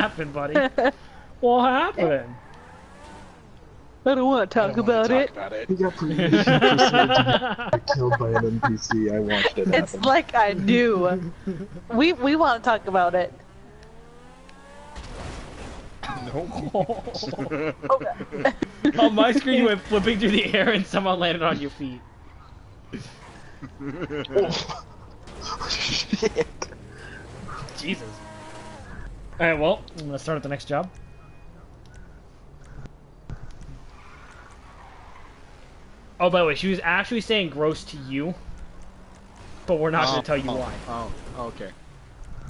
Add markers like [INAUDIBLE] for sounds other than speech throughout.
happened, buddy? [LAUGHS] What happened? I don't want to talk about talk it. about it. He got permission [LAUGHS] killed by an NPC. I watched it It's happen. like I knew. we we want to talk about it. Nope. Okay. On my screen, you went flipping through the air and someone landed on your feet. oh. [LAUGHS] Shit. Jesus. Alright, well, I'm gonna start at the next job. Oh, by the way, she was actually saying gross to you, but we're not Oh, gonna tell you oh, why. Oh, okay.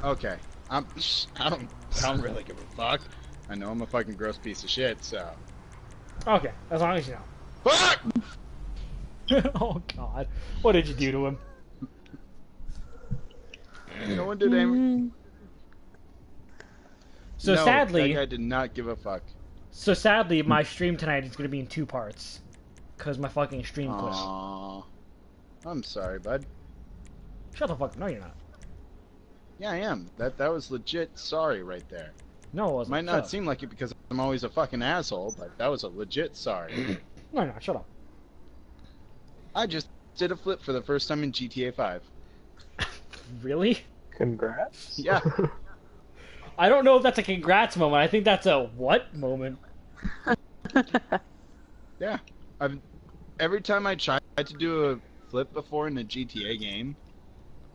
Okay. I'm. [LAUGHS] I don't. I don't really give a fuck. I know I'm a fucking gross piece of shit. So. Okay, as long as you know. Fuck. [LAUGHS] oh God, what did you do to him? No one did any. Mm. So no, sadly, that guy did not give a fuck. so sadly, my stream tonight is gonna be in two parts, cause my fucking stream quit. Aww. I'm sorry, bud. Shut the fuck. No, you're not. Yeah, I am. That that was legit sorry right there. No, it wasn't. Might not seem like it because I'm always a fucking asshole, but that was a legit sorry. [CLEARS THROAT] No, you're. Shut up. I just did a flip for the first time in GTA 5. [LAUGHS] Really? Congrats. Yeah. [LAUGHS] I don't know if that's a congrats moment. I think that's a what moment. [LAUGHS] Yeah. I've every time I try to do a flip before in a GTA game,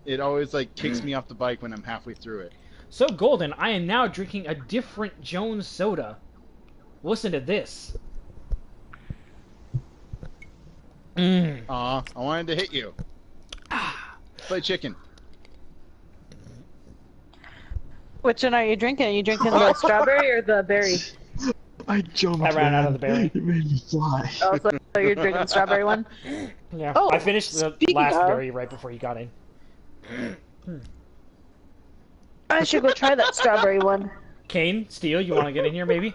it always like kicks me off the bike when I'm halfway through it. So golden, I am now drinking a different Jones soda. Listen to this. Mmm. Aw, I wanted to hit you. Ah. Play chicken. Which one are you drinking? Are you drinking the [LAUGHS] strawberry or the berry? I jumped. I ran out of the berry. It made me fly. Oh, so so you're drinking the strawberry one? [LAUGHS] Yeah. Oh, I finished the last of- berry right before you got in. Hmm. I should go try that strawberry one. Kane, Steele, you want to get in here maybe?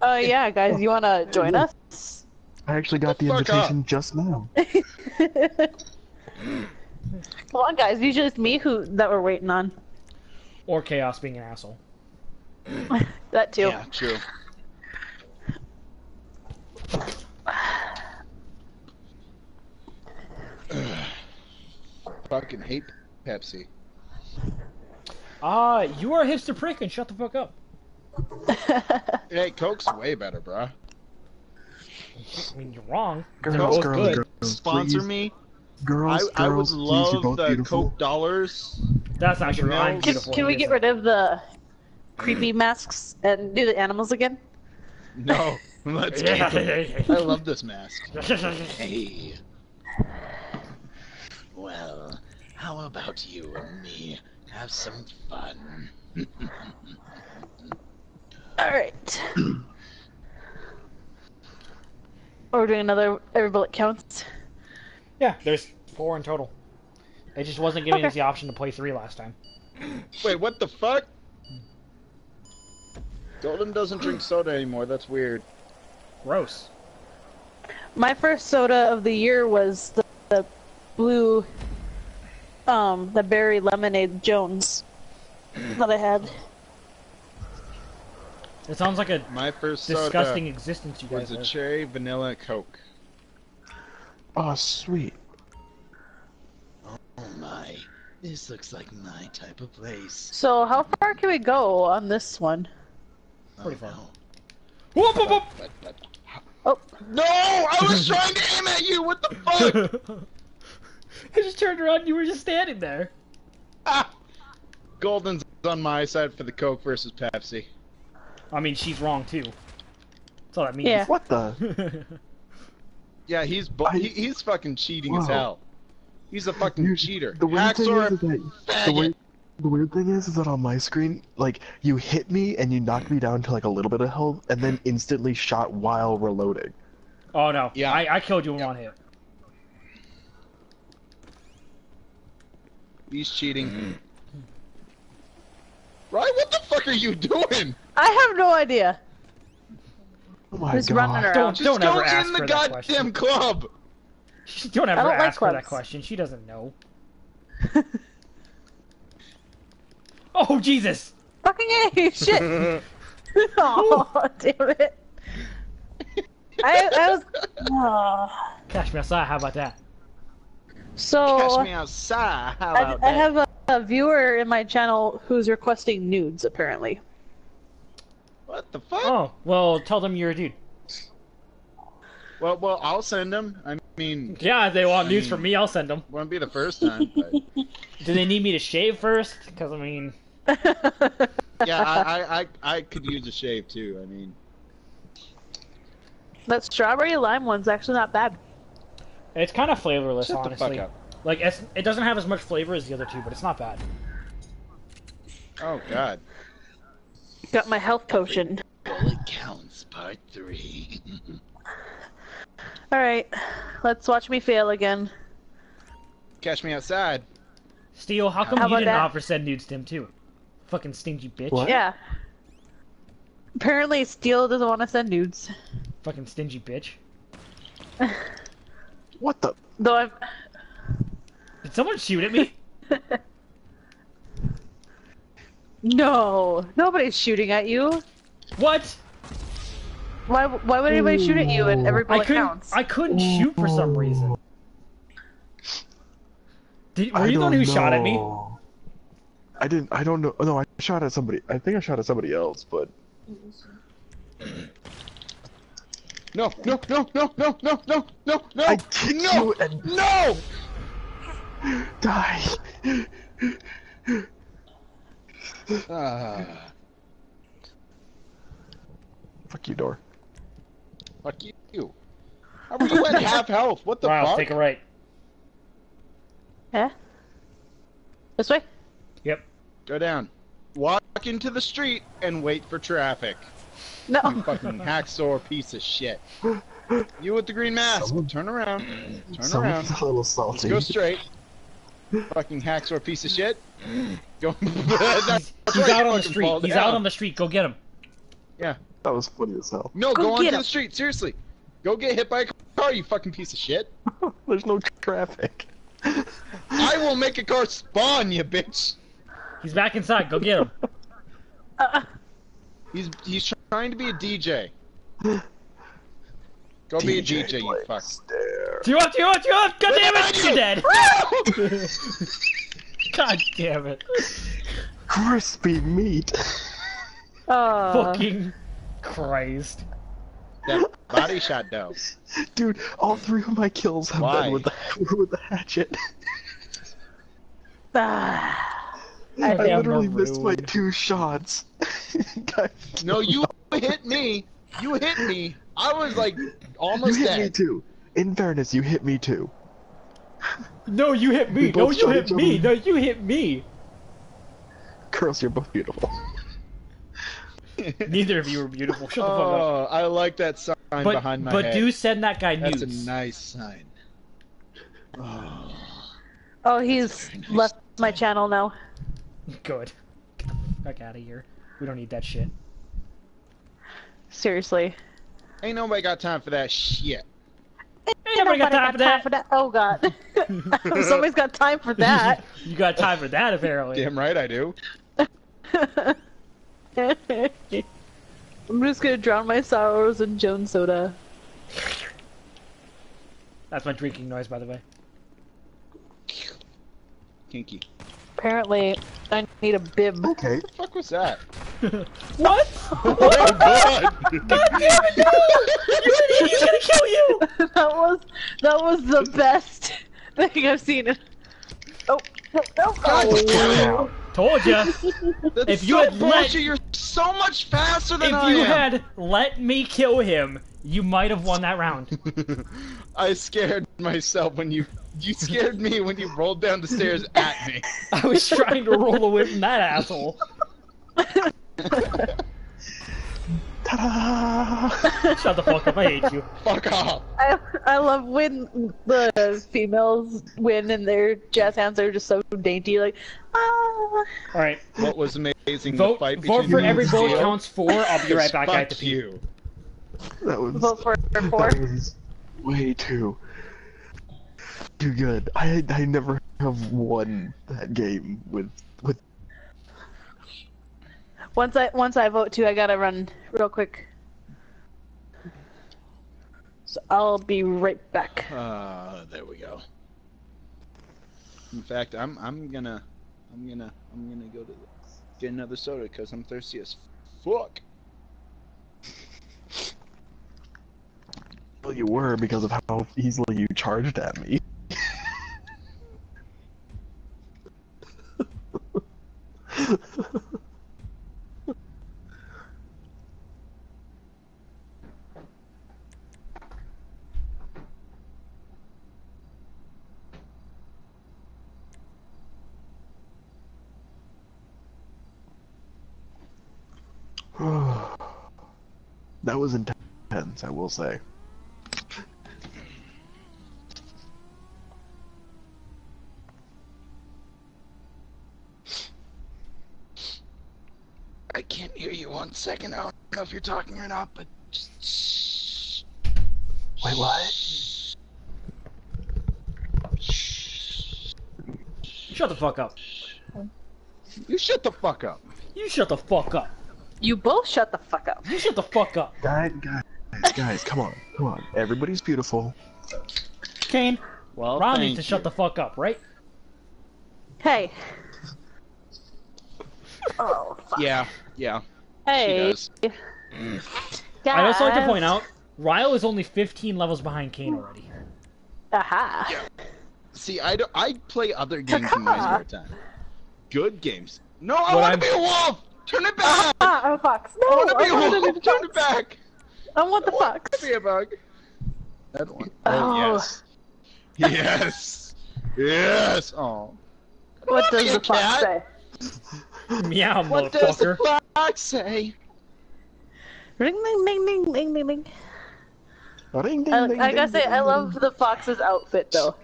Oh yeah, guys, you want to join us? I actually got the The fuck up. invitation just now. [LAUGHS] Come on, guys. Usually it's me who that we're waiting on. Or Chaos being an asshole. [LAUGHS] That too. Yeah, true. [SIGHS] Fucking hate Pepsi. Ah, you are a hipster prick and shut the fuck up. [LAUGHS] Hey, Coke's way better, bruh. I mean, you're wrong. Girls, girls, good. girls, Sponsor please. me. Girls, I, I would girls, please, love the beautiful. Coke dollars. That's not true. I'm Can- Can, we get rid of the creepy masks and do the animals again? No, [LAUGHS] let's Yeah. keep it. [LAUGHS] I love this mask. Hey. Well, how about you and me have some fun? [LAUGHS] All right. We're doing another every bullet counts. yeah, there's four in total. It just wasn't giving us the option to play three last time. [LAUGHS] Wait, what the fuck? Golden doesn't drink soda anymore. That's weird. Gross. My first soda of the year was the, the blue, um, the berry lemonade Jones that I had. It sounds like a My first disgusting soda existence you guys was a have. cherry vanilla Coke. Oh, sweet. Oh my, this looks like my type of place. So how far can we go on this one? Pretty far. no. Whoop, whoop, whoop. But, but, Oh, no! I was trying to aim at you! What the fuck? [LAUGHS] I just turned around and you were just standing there. ah! Golden's on my side for the Coke versus Pepsi. I mean, she's wrong too. That's all that means. Yeah. What the? [LAUGHS] Yeah, he's bu- I- he, he's fucking cheating as Whoa. hell. He's a fucking You- cheater. The weird thing Hacksaw is, is that the weird, the weird thing is, is that on my screen, like you hit me and you knocked me down to like a little bit of health, and then instantly shot while reloading. oh no. Yeah. I, I killed you in one hit. He's cheating. Mm-hmm. Right? What the fuck are you doing? I have no idea. Oh my Who's god. running around? Don't Just don't go ever ask in the goddamn question. club. Don't ever I don't like ask her that question. She doesn't know. [LAUGHS] Oh Jesus! Fucking A! Shit! [LAUGHS] [LAUGHS] oh, damn it. I, I was. Oh. [SIGHS] Cash me outside. How about that? So, Catch me outside. How I, about I that? have a, a viewer in my channel who's requesting nudes, apparently. What the fuck? Oh, well, tell them you're a dude. Well, well, I'll send them. I mean, Yeah, if they want news from me, I'll send them. won't be the first time. But [LAUGHS] Do they need me to shave first? Because I mean, yeah, I, I, I, I could use a shave too. I mean, that strawberry lime one's actually not bad. it's kind of flavorless, shut the honestly. fuck up. Like, it's, it doesn't have as much flavor as the other two, but it's not bad. Oh God. Got my health potion. Bullet counts part three. [LAUGHS] Alright, let's watch me fail again. Catch me outside. Steel, how come How you didn't that? offer send nudes to him too? Fucking stingy bitch. What? Yeah. Apparently, Steel doesn't want to send nudes. Fucking stingy bitch. [LAUGHS] What the? Though I'm. Did someone shoot at me? [LAUGHS] No, nobody's shooting at you. what? Why? Why would anybody shoot at you and every I bullet couldn't. counts? I couldn't shoot for some reason. Did, were I you the one don't who shot at me? I didn't. I don't know. No, I shot at somebody. I think I shot at somebody else, but No, no, no, no, no, no, no, no, no. I kicked no, you and no. die. Ah, Fuck you, door. Fuck you. How are [LAUGHS] you at half health? What the Wow, fuck? take a right. Yeah. This way. Yep. Go down. Walk into the street and wait for traffic. No. You Fucking hacksaw piece of shit. You with the green mask. Someone- Turn around. Turn Someone's around. a little Just salty. go straight. Fucking hacksaw piece of shit. [LAUGHS] Go. [LAUGHS] He's, he's out on the street. He's out on the street. Go get him. That was funny as hell. No, Go go, get onto the street. Seriously. Go get hit by a car, you fucking piece of shit. [LAUGHS] There's no traffic. I will make a car spawn, you bitch. He's back inside. Go get him. [LAUGHS] Uh, He's he's trying to be a DJ. Go be a DJ, you like fuck. Stare. Do you want? Do you want? Do you want? God damn it! You're dead. No! [LAUGHS] God damn it. Crispy meat. uh, Fucking Christ. that body shot though. Dude, all three of my kills have Why? been with the [LAUGHS] with the hatchet. ah. I, am literally missed my two shots. [LAUGHS] No, you [LAUGHS] hit me. You hit me. I was like almost you almost hit me too. In fairness, you hit me too. No, you hit me. No, you hit me. No, you hit me. Girls, you're both beautiful. [LAUGHS] Neither of you are beautiful. Shut the fuck up. Oh, I like that sign But behind my but head. do send that guy That's nudes. a nice sign. Oh. Oh, he's nice. left my channel now. Good. Get fuck out of here. We don't need that shit. Seriously. Ain't nobody got time for that shit. Ain't nobody got time for that. Oh god. [LAUGHS] [LAUGHS] Somebody's got time for that. you got time for that apparently. Damn right I do. [LAUGHS] I'm just gonna drown my sorrows in Jones soda. That's my drinking noise, by the way. Kinky. Apparently, I need a bib. Okay. What the fuck was that? [LAUGHS] what? [LAUGHS] Oh god! God damn it! No! You idiot! He's gonna kill you! that was that was the best thing I've seen. Oh, no, no, God oh. [LAUGHS] Told ya. If you so had let- bullshit. You're so much faster than If I you am. had let me kill him, you might have won that round. [LAUGHS] I scared myself when you you scared me when you rolled down the stairs [LAUGHS] at me. I was trying to roll away from that asshole. Ta-da! [LAUGHS] Shut the fuck up. I hate you. Fuck off. I, I love when the females win and their jazz hands are just so dainty, like ah. All right. What was amazing? Vote the fight vote for every vote Steel counts four. I'll be right back. I have to pee. you. That was Vote for [LAUGHS] four. that was way too too good. I I never have won that game with with Once I once I vote too, I gotta run real quick. So I'll be right back. Uh, there we go. In fact, I'm I'm gonna I'm gonna I'm gonna go to get another soda because I'm thirsty as fuck. Well, you were because of how easily you charged at me. [LAUGHS] [SIGHS] that was intense, I will say. I can't hear you one second. I don't know if you're talking or not, but just. Wait, what? Shut the fuck up. You shut the fuck up. You shut the fuck up. You both shut the fuck up. You shut the fuck up. Guys, guys, guys, come on, come on. Everybody's beautiful. Kane, Well, Ron needs to shut the fuck up, right? Hey. [LAUGHS] Oh fuck. Yeah, yeah. Hey. She does. Mm. I'd also like to point out, Ryle is only 15 levels behind Kane already. Aha. See, I, do, I play other games in my spare time. Good games. No, I What want to be a wolf. Turn it back. [LAUGHS] Ah, I'm a fox. No, I want to be a I wanna wolf. be the Turn it back. I want the fox. Be a bug. That one. Oh. yes. Yes. Yes. Oh. What does the fox cat. say? Meow, motherfucker. What does the fox say? Ring, ding, ding, ding, ding, ding, ding. Ding, ding, I, ding, I gotta say, ding, I ding. love the fox's outfit though.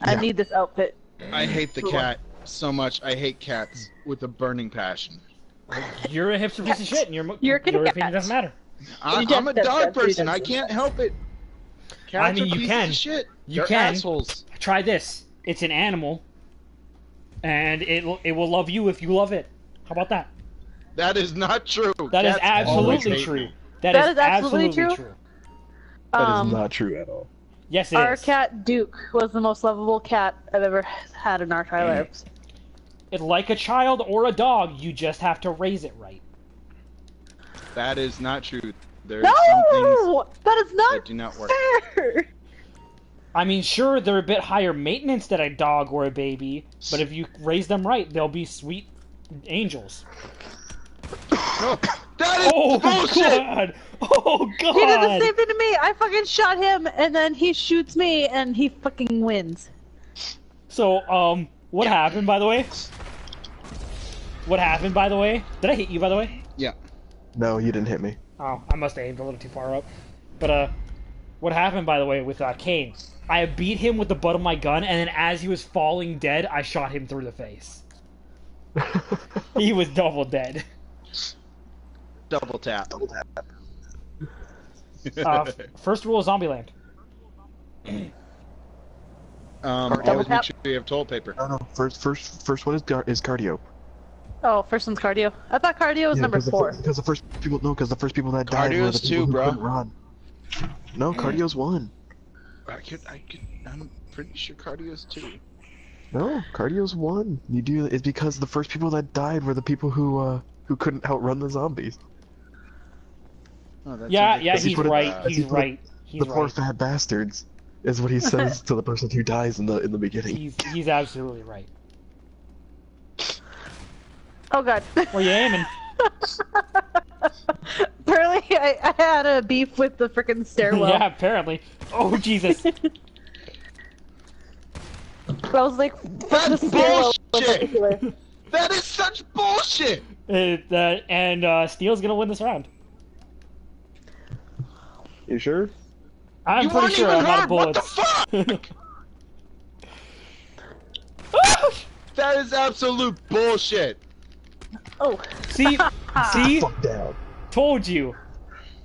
I need this outfit. I hate the cat so much. I hate cats with a burning passion. You're a hipster piece of shit, and your, mo- You're your cat. opinion doesn't matter. I, I'm a dog that person. I can't help it. Cats I mean, are you can. Of shit. You They're can. assholes. Try this. It's an animal, and it it will love you if you love it. How about that? That is not true. That is Cats always absolutely true. that That is, is absolutely absolutely true? true. That is Um, not true at all. Yes, it our is. cat Duke was the most lovable cat I've ever had in our [CLEARS THROAT] entire lives. It's like a child or a dog. You just have to raise it right. That is not true. There's some things No, that is that not do not work. fair. I mean, sure, they're a bit higher maintenance than a dog or a baby, but if you raise them right, they'll be sweet angels. No, that is Oh bullshit. god! Oh god! He did the same thing to me. I fucking shot him, and then he shoots me, and he fucking wins. So, um, what happened, by the way? What happened, by the way? Did I hit you, by the way? Yeah. No, you didn't hit me. Oh, I must have aimed a little too far up. But, uh, what happened, by the way, with uh, Kane? I beat him with the butt of my gun, and then as he was falling dead, I shot him through the face. [LAUGHS] He was double dead. Double tap. Double tap. Uh, first rule of Zombieland. um, Double always make sure you have toilet paper. No, no. First, first, first one is gar- is cardio. Oh, first one's cardio. I thought cardio was Yeah, number 'cause the four. fir- Because the first people, no, because the first people that died were the people two, who bro. couldn't run. No, cardio's one. I could, I could, I'm pretty sure cardio's two. No, cardio's one. You do it's because the first people that died were the people who uh who couldn't outrun the zombies. Oh, that Yeah, yeah, like- he he's put it- right. uh, He's he put it- right. He's the poor right. fat bastards, is what he says [LAUGHS] to the person who dies in the in the beginning. He's he's absolutely right. Oh god. Where you aiming? [LAUGHS] Apparently, I, I had a beef with the freaking stairwell. yeah, apparently. Oh Jesus! [LAUGHS] I was like, fuck the That's bullshit! [LAUGHS] That is such bullshit. It, uh, and uh, Steel's gonna win this round. You sure? I'm you pretty sure even I'm out of hurt. What the bullets. fuck? That is absolute bullshit. Oh, see, [LAUGHS] see, Fuck down. told you,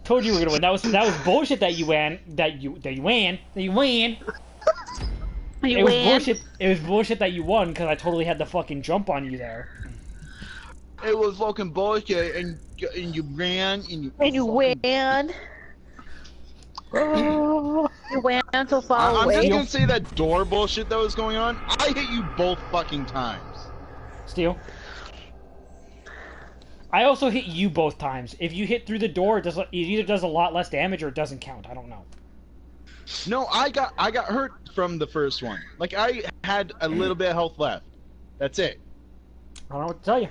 told you we were gonna win. That was that was bullshit that you ran, that you that you win, that you win. you It was win. bullshit. It was bullshit that you won because I totally had the fucking jump on you there. it was fucking bullshit, and and you ran and you. And you fucking- ran. Oh. [LAUGHS] You ran so I- far I'm away. just gonna say that door bullshit that was going on. I hit you both fucking times. Steel. I also hit you both times. If you hit through the door, it does it either does a lot less damage or it doesn't count. I don't know. No, I got I got hurt from the first one. Like I had a mm. little bit of health left. That's it. I don't know what to tell you.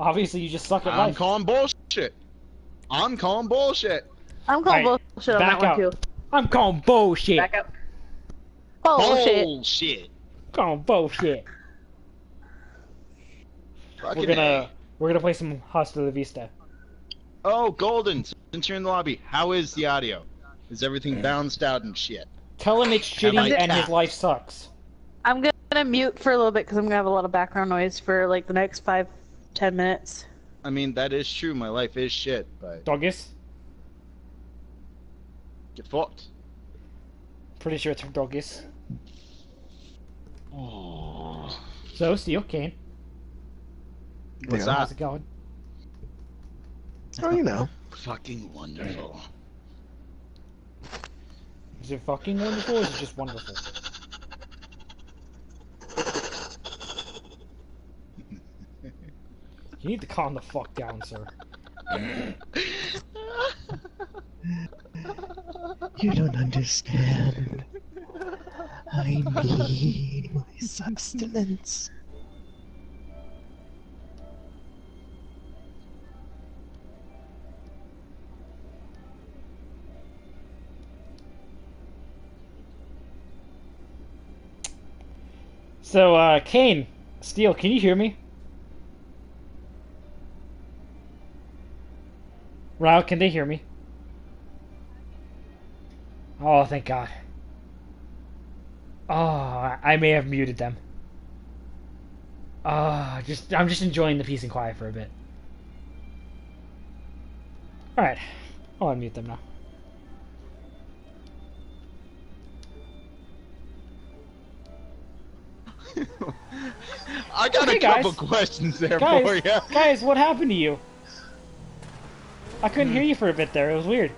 Obviously, you just suck at I'm life. calling bullshit. I'm calling bullshit. I'm calling Alright, bullshit on back that out. one too. I'm calling bullshit. Back up. Bullshit. Bullshit. Calling bullshit. Fucking We're gonna A. we're gonna play some Hasta la Vista. Oh, Golden, since you're in the lobby, how is the audio? Is everything mm. bounced out and shit? Tell him it's Am shitty and his life sucks. I'm gonna mute for a little bit because I'm gonna have a lot of background noise for like the next five, ten minutes. I mean, that is true. My life is shit, but Doggus. get fucked. Pretty sure it's from Doggus. Oh. So Steel, Kane, What's Yeah. how's it going? Oh, you know. [LAUGHS] Fucking wonderful. Is it fucking wonderful or is it just wonderful? [LAUGHS] You need to calm the fuck down, sir. [LAUGHS] You don't understand. I need my sustenance. So, uh, Kane, Steel, can you hear me? Rao, can they hear me? Oh, thank God. Oh, I may have muted them. Oh, just I'm just enjoying the peace and quiet for a bit. All right, I'll unmute them now. I got Hey, a couple guys. questions there for you. guys, what happened to you? I couldn't hear hmm. you for a bit there. It was weird.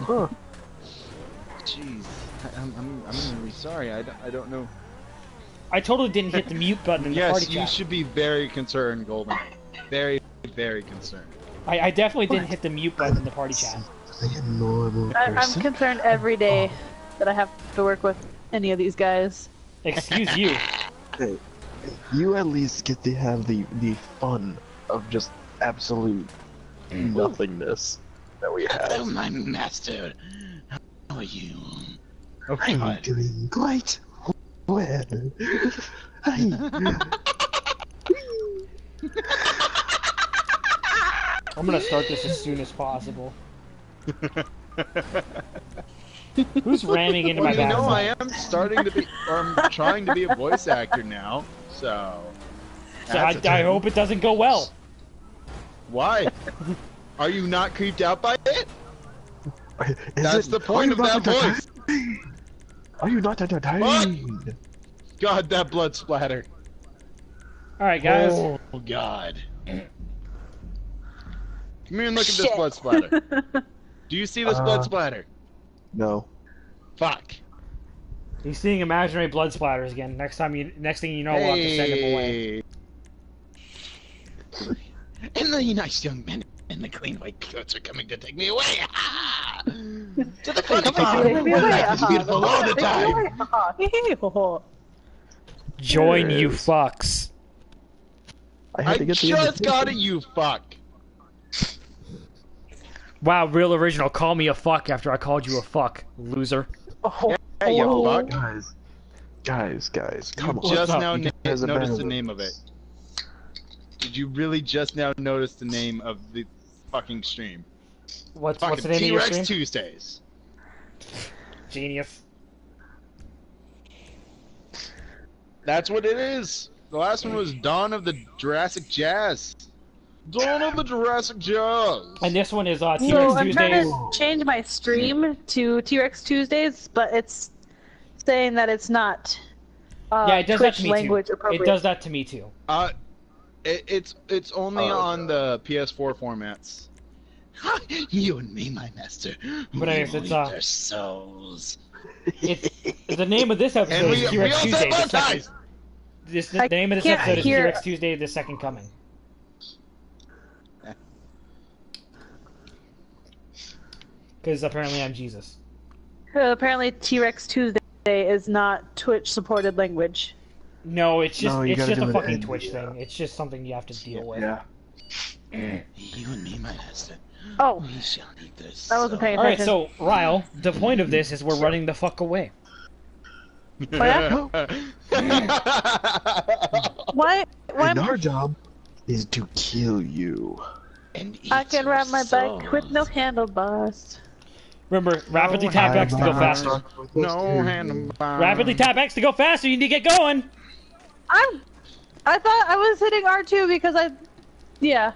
Huh. Jeez, I, I'm, I'm, I'm really sorry. I don't, I don't know. I totally didn't hit the mute button in the Yes, party you chat. should be very concerned, Golden. Very, very concerned. I, I definitely didn't hit the mute button in the party chat. Like a normal I, I'm concerned every day oh. that I have to work with any of these guys. Excuse you. [LAUGHS] Hey, you at least get to have the the fun of just absolute nothingness that we have. Hello, have. my master. How are you? I'm doing quite well. [LAUGHS] I, I'm gonna start this as soon as possible. [LAUGHS] [LAUGHS] Who's ramming into Well, my you know, I am starting to be, or I'm trying to be a voice actor now. So, So I, that's a I thing. hope it doesn't go well. Why? [LAUGHS] Are you not creeped out by it? is That's it- the point of that not voice. entertained? Are you not entertained? God, that blood splatter. All right, guys. Oh God. Come here and look at this blood splatter. [LAUGHS] Do you see this blood Uh, splatter? No. Fuck. He's seeing imaginary blood splatters again. Next time you, next thing you know, we'll have to send him away. And the [LAUGHS] nice young men in the clean white coats are coming to take me away. Ah! [LAUGHS] to the funny farm Take me where away, life is uh-huh. beautiful all the time. away. Join you Yes. fucks. I had I to get the just got it, you fuck. Wow, real original. Call me a fuck after I called you a fuck, loser. Oh, Hey, you oh. fuck. Guys, guys, guys, come you on. just now You na- noticed the name of it. Did you really just now notice the name of the fucking stream? What's what's the Fucking name of your T-Rex stream? Tuesdays. Genius. That's what it is. The last one was Dawn of the Jurassic Jazz. Dawn of the Jurassic Jazz. And this one is uh, T-Rex So I'm trying to change my stream to T-Rex Tuesdays, but it's saying that it's not uh, Yeah, it does that to me language too. appropriate. It does that to me too. Uh, It, it's it's only Oh, on God. the PS4 formats. [LAUGHS] you and me, my master. But anyways, it's, will uh, eat their souls. It's the name of this [LAUGHS] episode we, is T-Rex also Tuesday. The second, this, the I name of this can't episode is T-Rex Tuesday: The Second Coming. Because apparently I'm Jesus. Uh, apparently, T Rex Tuesday is not Twitch supported language. No, it's just No, you it's gotta just do a it fucking in Twitch the, uh, thing. It's just something you have to deal with. Yeah. You and me, my master. Oh, We shall eat this. I wasn't paying All right, attention. so Ryle, the point of this is we're running the fuck away. yeah? [LAUGHS] why? Why? And am- our job is to kill you. and eat I can your ride my bike with no handlebars. Remember, rapidly No, tap X to go faster. not- No handlebar. Rapidly tap X to go faster. You need to get going. I'm. I thought I was hitting R two because I. Yeah.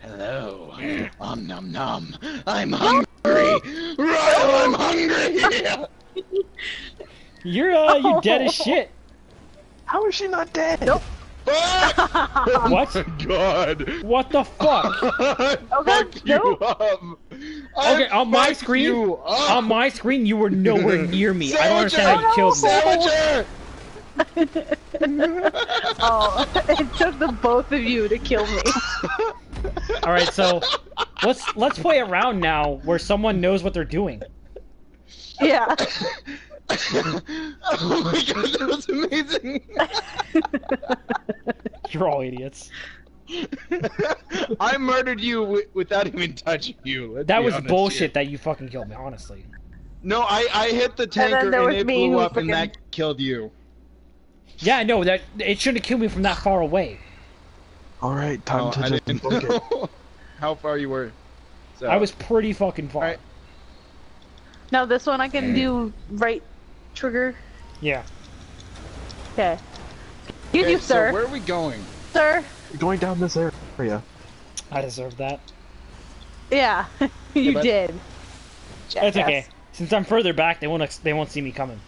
Hello. Om nom nom. I'm hungry. Ryle, I'm hungry. [LAUGHS] You're uh, you Oh. dead as shit. How is she not dead? Nope. Fuck! Oh What? my [LAUGHS] [LAUGHS] god. What the fuck? Okay, Fuck you nope. up. Okay, on my screen- you. On my screen, you were nowhere [LAUGHS] near me. I don't understand how you killed me. Sandwicher! [LAUGHS] oh, it took the both of you to kill me. [LAUGHS] All right, so let's let's play around now where someone knows what they're doing. Yeah. oh my god, that was amazing. You're all idiots. I murdered you w- without even touching you. let's That was bullshit here. that you fucking killed me. Honestly. No, I, I hit the tanker there and, it blew who up and that killed you. Yeah, no, that it shouldn't have killed me from that far away. Alright, time Oh, to I just didn't book it. know [LAUGHS] how far you were. So, I was pretty fucking far. Alright. Now this one I can do right trigger. Yeah. Okay. Excuse Okay, you, so sir. where are we going? Sir. You're going down this area. I deserve that. Yeah, [LAUGHS] you but- did. That's okay. Since I'm further back, they won't ex- they won't see me coming.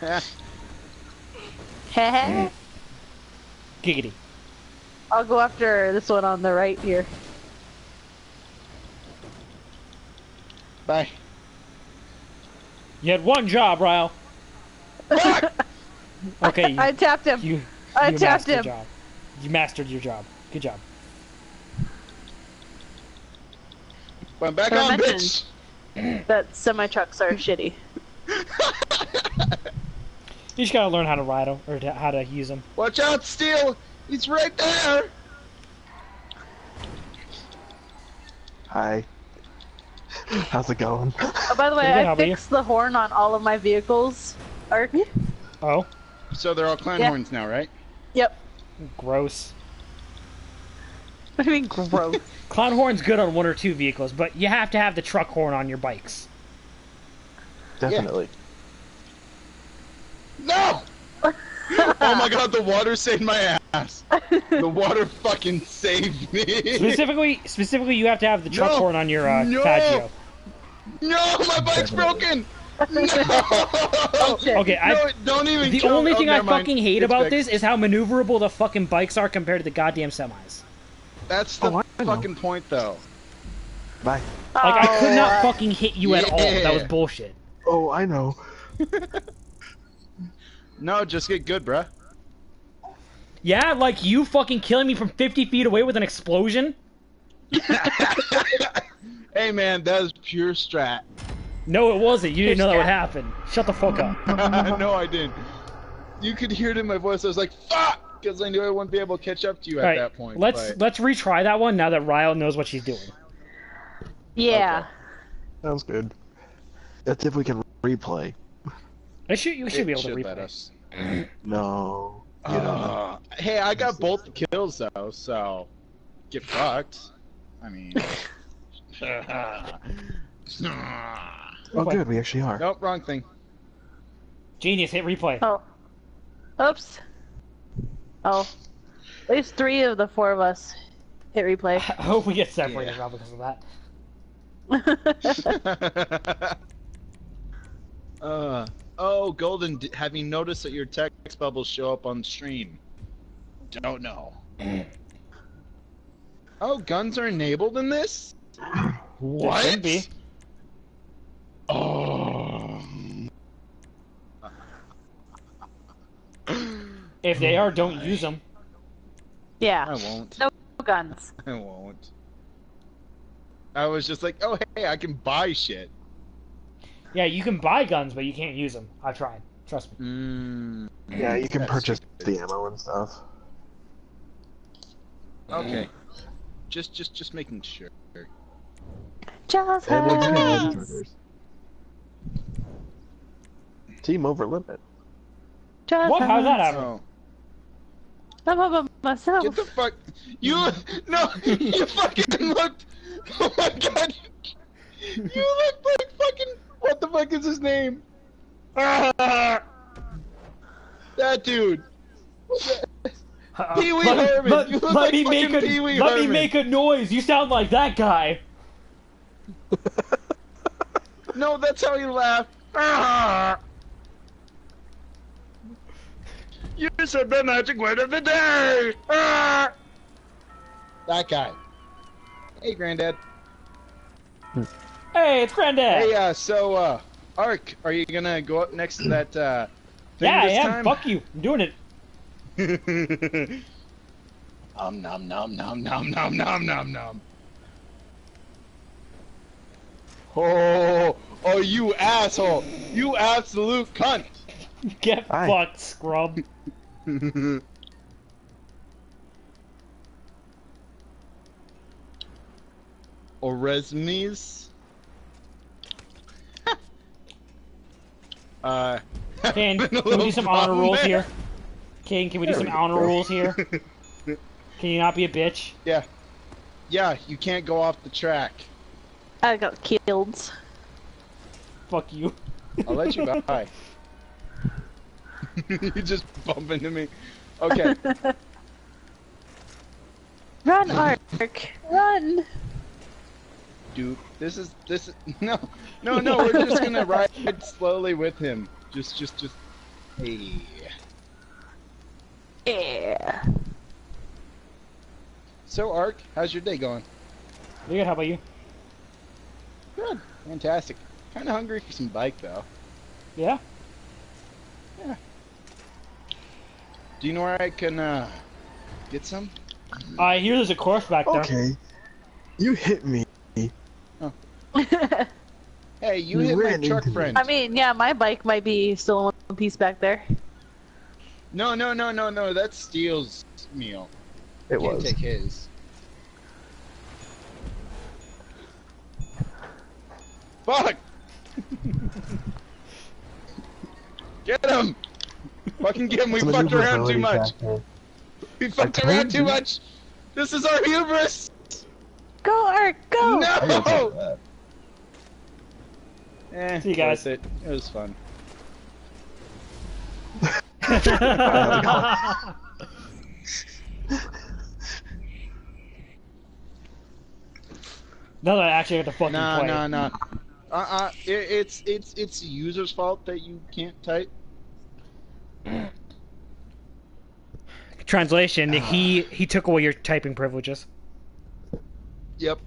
[LAUGHS] Heh Giggity. I'll go after this one on the right here. Bye. You had one job, Ryle. [LAUGHS] Okay, you I tapped him. you, I tapped him. job. You mastered your job. Good job. I'm back But I on, mentioned- bitch. [CLEARS THROAT] That semi trucks are shitty. [LAUGHS] You just gotta learn how to ride them or to, how to use them. Watch out, Steel! He's right there! Hi. How's it going? Oh, by the way, Pretty good, how I fixed the horn on all of my vehicles. Ark. Oh, So they're all clan Yeah. horns now, right? Yep. Gross. What do you mean gross? [LAUGHS] Clown horn's good on one or two vehicles, but you have to have the truck horn on your bikes. Definitely. No! oh my god, the water saved my ass! The water fucking saved me! Specifically, specifically, you have to have the truck No. horn on your uh, No. Faggio. No, my bike's broken! No! shit. Okay, I, no, don't even the kill- only oh, thing I never mind. fucking hate It's about fixed. this is how maneuverable the fucking bikes are compared to the goddamn semis. That's the Oh, fucking point, though. Bye. Like I could Oh, not uh, fucking hit you at all. That was bullshit. Oh, I know. [LAUGHS] No, just get good, bruh. Yeah, like you fucking killing me from 50 feet away with an explosion. [LAUGHS] hey man, that is pure strat. No, it wasn't. You didn't know that would happen. Shut the fuck up. [LAUGHS] no, I didn't. You could hear it in my voice. I was like, "Fuck," because I knew I wouldn't be able to catch up to you at All right, that point. let's but- let's retry that one now that Ryle knows what she's doing. Yeah. Sounds good. That's if we can replay. I should you should it be able to replay. let us. No. You don't know. Uh, hey, I got both kills though, so get fucked. I mean. [LAUGHS] [LAUGHS] Oh, good. We actually are. nope, wrong thing. Genius, hit replay. Oh. Oops. Oh. At least three of the four of us hit replay. [LAUGHS] I hope we get separated Yeah. now because of that. [LAUGHS] uh, oh, Golden, have you noticed that your text bubbles show up on stream? Don't know. [CLEARS THROAT] Oh, guns are enabled in this? What? Shouldn't be. Oh. If they are, don't use them. Yeah. I won't. No guns. [LAUGHS] I won't. I was just like, oh hey, I can buy shit. Yeah, you can buy guns, but you can't use them. I've tried. Trust me. Mm, Yeah, you can that's purchase stupid. the ammo and stuff. Okay. Just, just, just making sure. Just And they do have us. chargers. Team over limit. Just What? How's that us. happen? Oh, I'm all by myself. get the fuck! You no! You fucking looked! Oh my god! You look like fucking. What the fuck is his name? Ah! That dude. Uh, Pee Wee let, Herman, let- you look let like me make a fucking Pee Wee let me make a noise. You sound like that guy. No, that's how he laughed. Ah! You said the magic word of the day. Ah! That guy. Hey, Granddad. Hey, it's Granddad. Hey, uh, so, uh, Ark, are you gonna go up next to that, uh, thing yeah, I this am. time? Fuck you. I'm doing it. [LAUGHS] um, nom nom nom nom nom nom nom nom. Oh, oh, you asshole! You absolute cunt! [LAUGHS] Get Hi. fucked, scrub. [LAUGHS] Oresmes? [LAUGHS] uh, Kane, can we do some honor rules there. here? Kane, can we do There some we go. honor rules here? Can you not be a bitch? yeah, yeah, you can't go off the track. I got killed. Fuck you. I'll let you by. [LAUGHS] you just bump into me. Okay. [LAUGHS] Run, Ark. Run. dude. This is this is [LAUGHS] no, no, no. We're just gonna ride slowly with him. Just, just, just. Hey. Yeah. So, Ark, how's your day going? You good? How about you? Good. Fantastic. Kind of hungry for some bike though. Yeah. Do you know where I can uh get some? I hear there's a course back there. Okay. You hit me. Hey, you You hit my truck friend. I mean, yeah, my bike might be still in one piece back there. no, no, no, no, no. That's Steele's meal. It Can't was. take his. Fuck! [LAUGHS] Get him! Fucking get him! We Some fucked around too maneuverability much. factor. We fucked told around too you. much. This is our hubris. Go, Ark, go! No! I gotta take that. Eh, See you guys. It. it was fun. [LAUGHS] now that I actually have to fucking No, play. no, no. Uh, uh, it, it's it's it's the user's fault that you can't type. Translation: He he took away your typing privileges. Yep.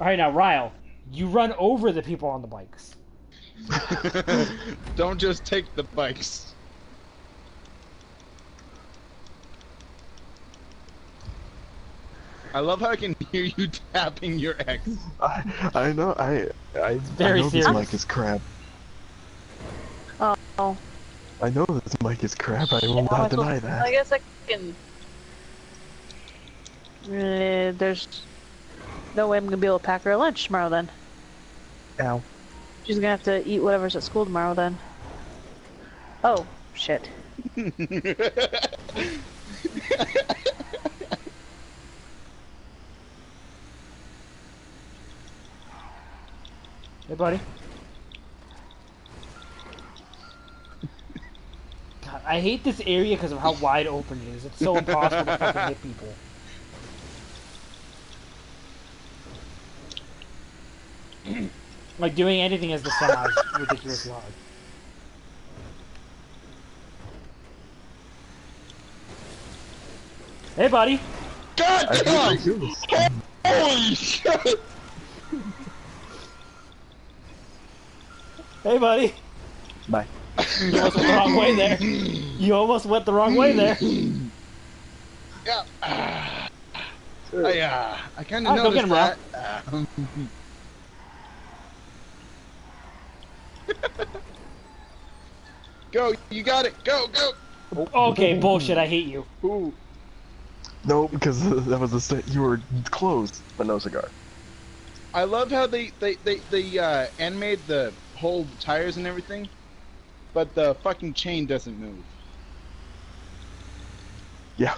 All right, now Ryle, you run over the people on the bikes. [LAUGHS] Don't just take the bikes. I love how I can hear you [LAUGHS] tapping your ex. I, I know. I I, Very I know serious. this mic is crap. Oh. I know this mic is crap. I will How am I not deny that. I guess I can. Uh, there's no way I'm gonna be able to pack her lunch tomorrow. Then Ow. she's gonna have to eat whatever's at school tomorrow. Then. Oh shit. [LAUGHS] Hey, buddy. I hate this area because of how wide open it is. It's so impossible to fucking hit people. [CLEARS THROAT] like doing anything as the semi is ridiculously hard. Hey, buddy. God damn! think I do. Holy shit! Hey, buddy. Bye. You almost went the wrong way there. You almost went the wrong way there. Yeah. Ah. I, uh, I kind of noticed him, that. [LAUGHS] Go, you got it. Go, go. Okay, bullshit. I hate you. Ooh. No, because [LAUGHS] that was a st- you were close, but no cigar. I love how they they they, they uh, animate the whole tires and everything, but the fucking chain doesn't move. Yeah.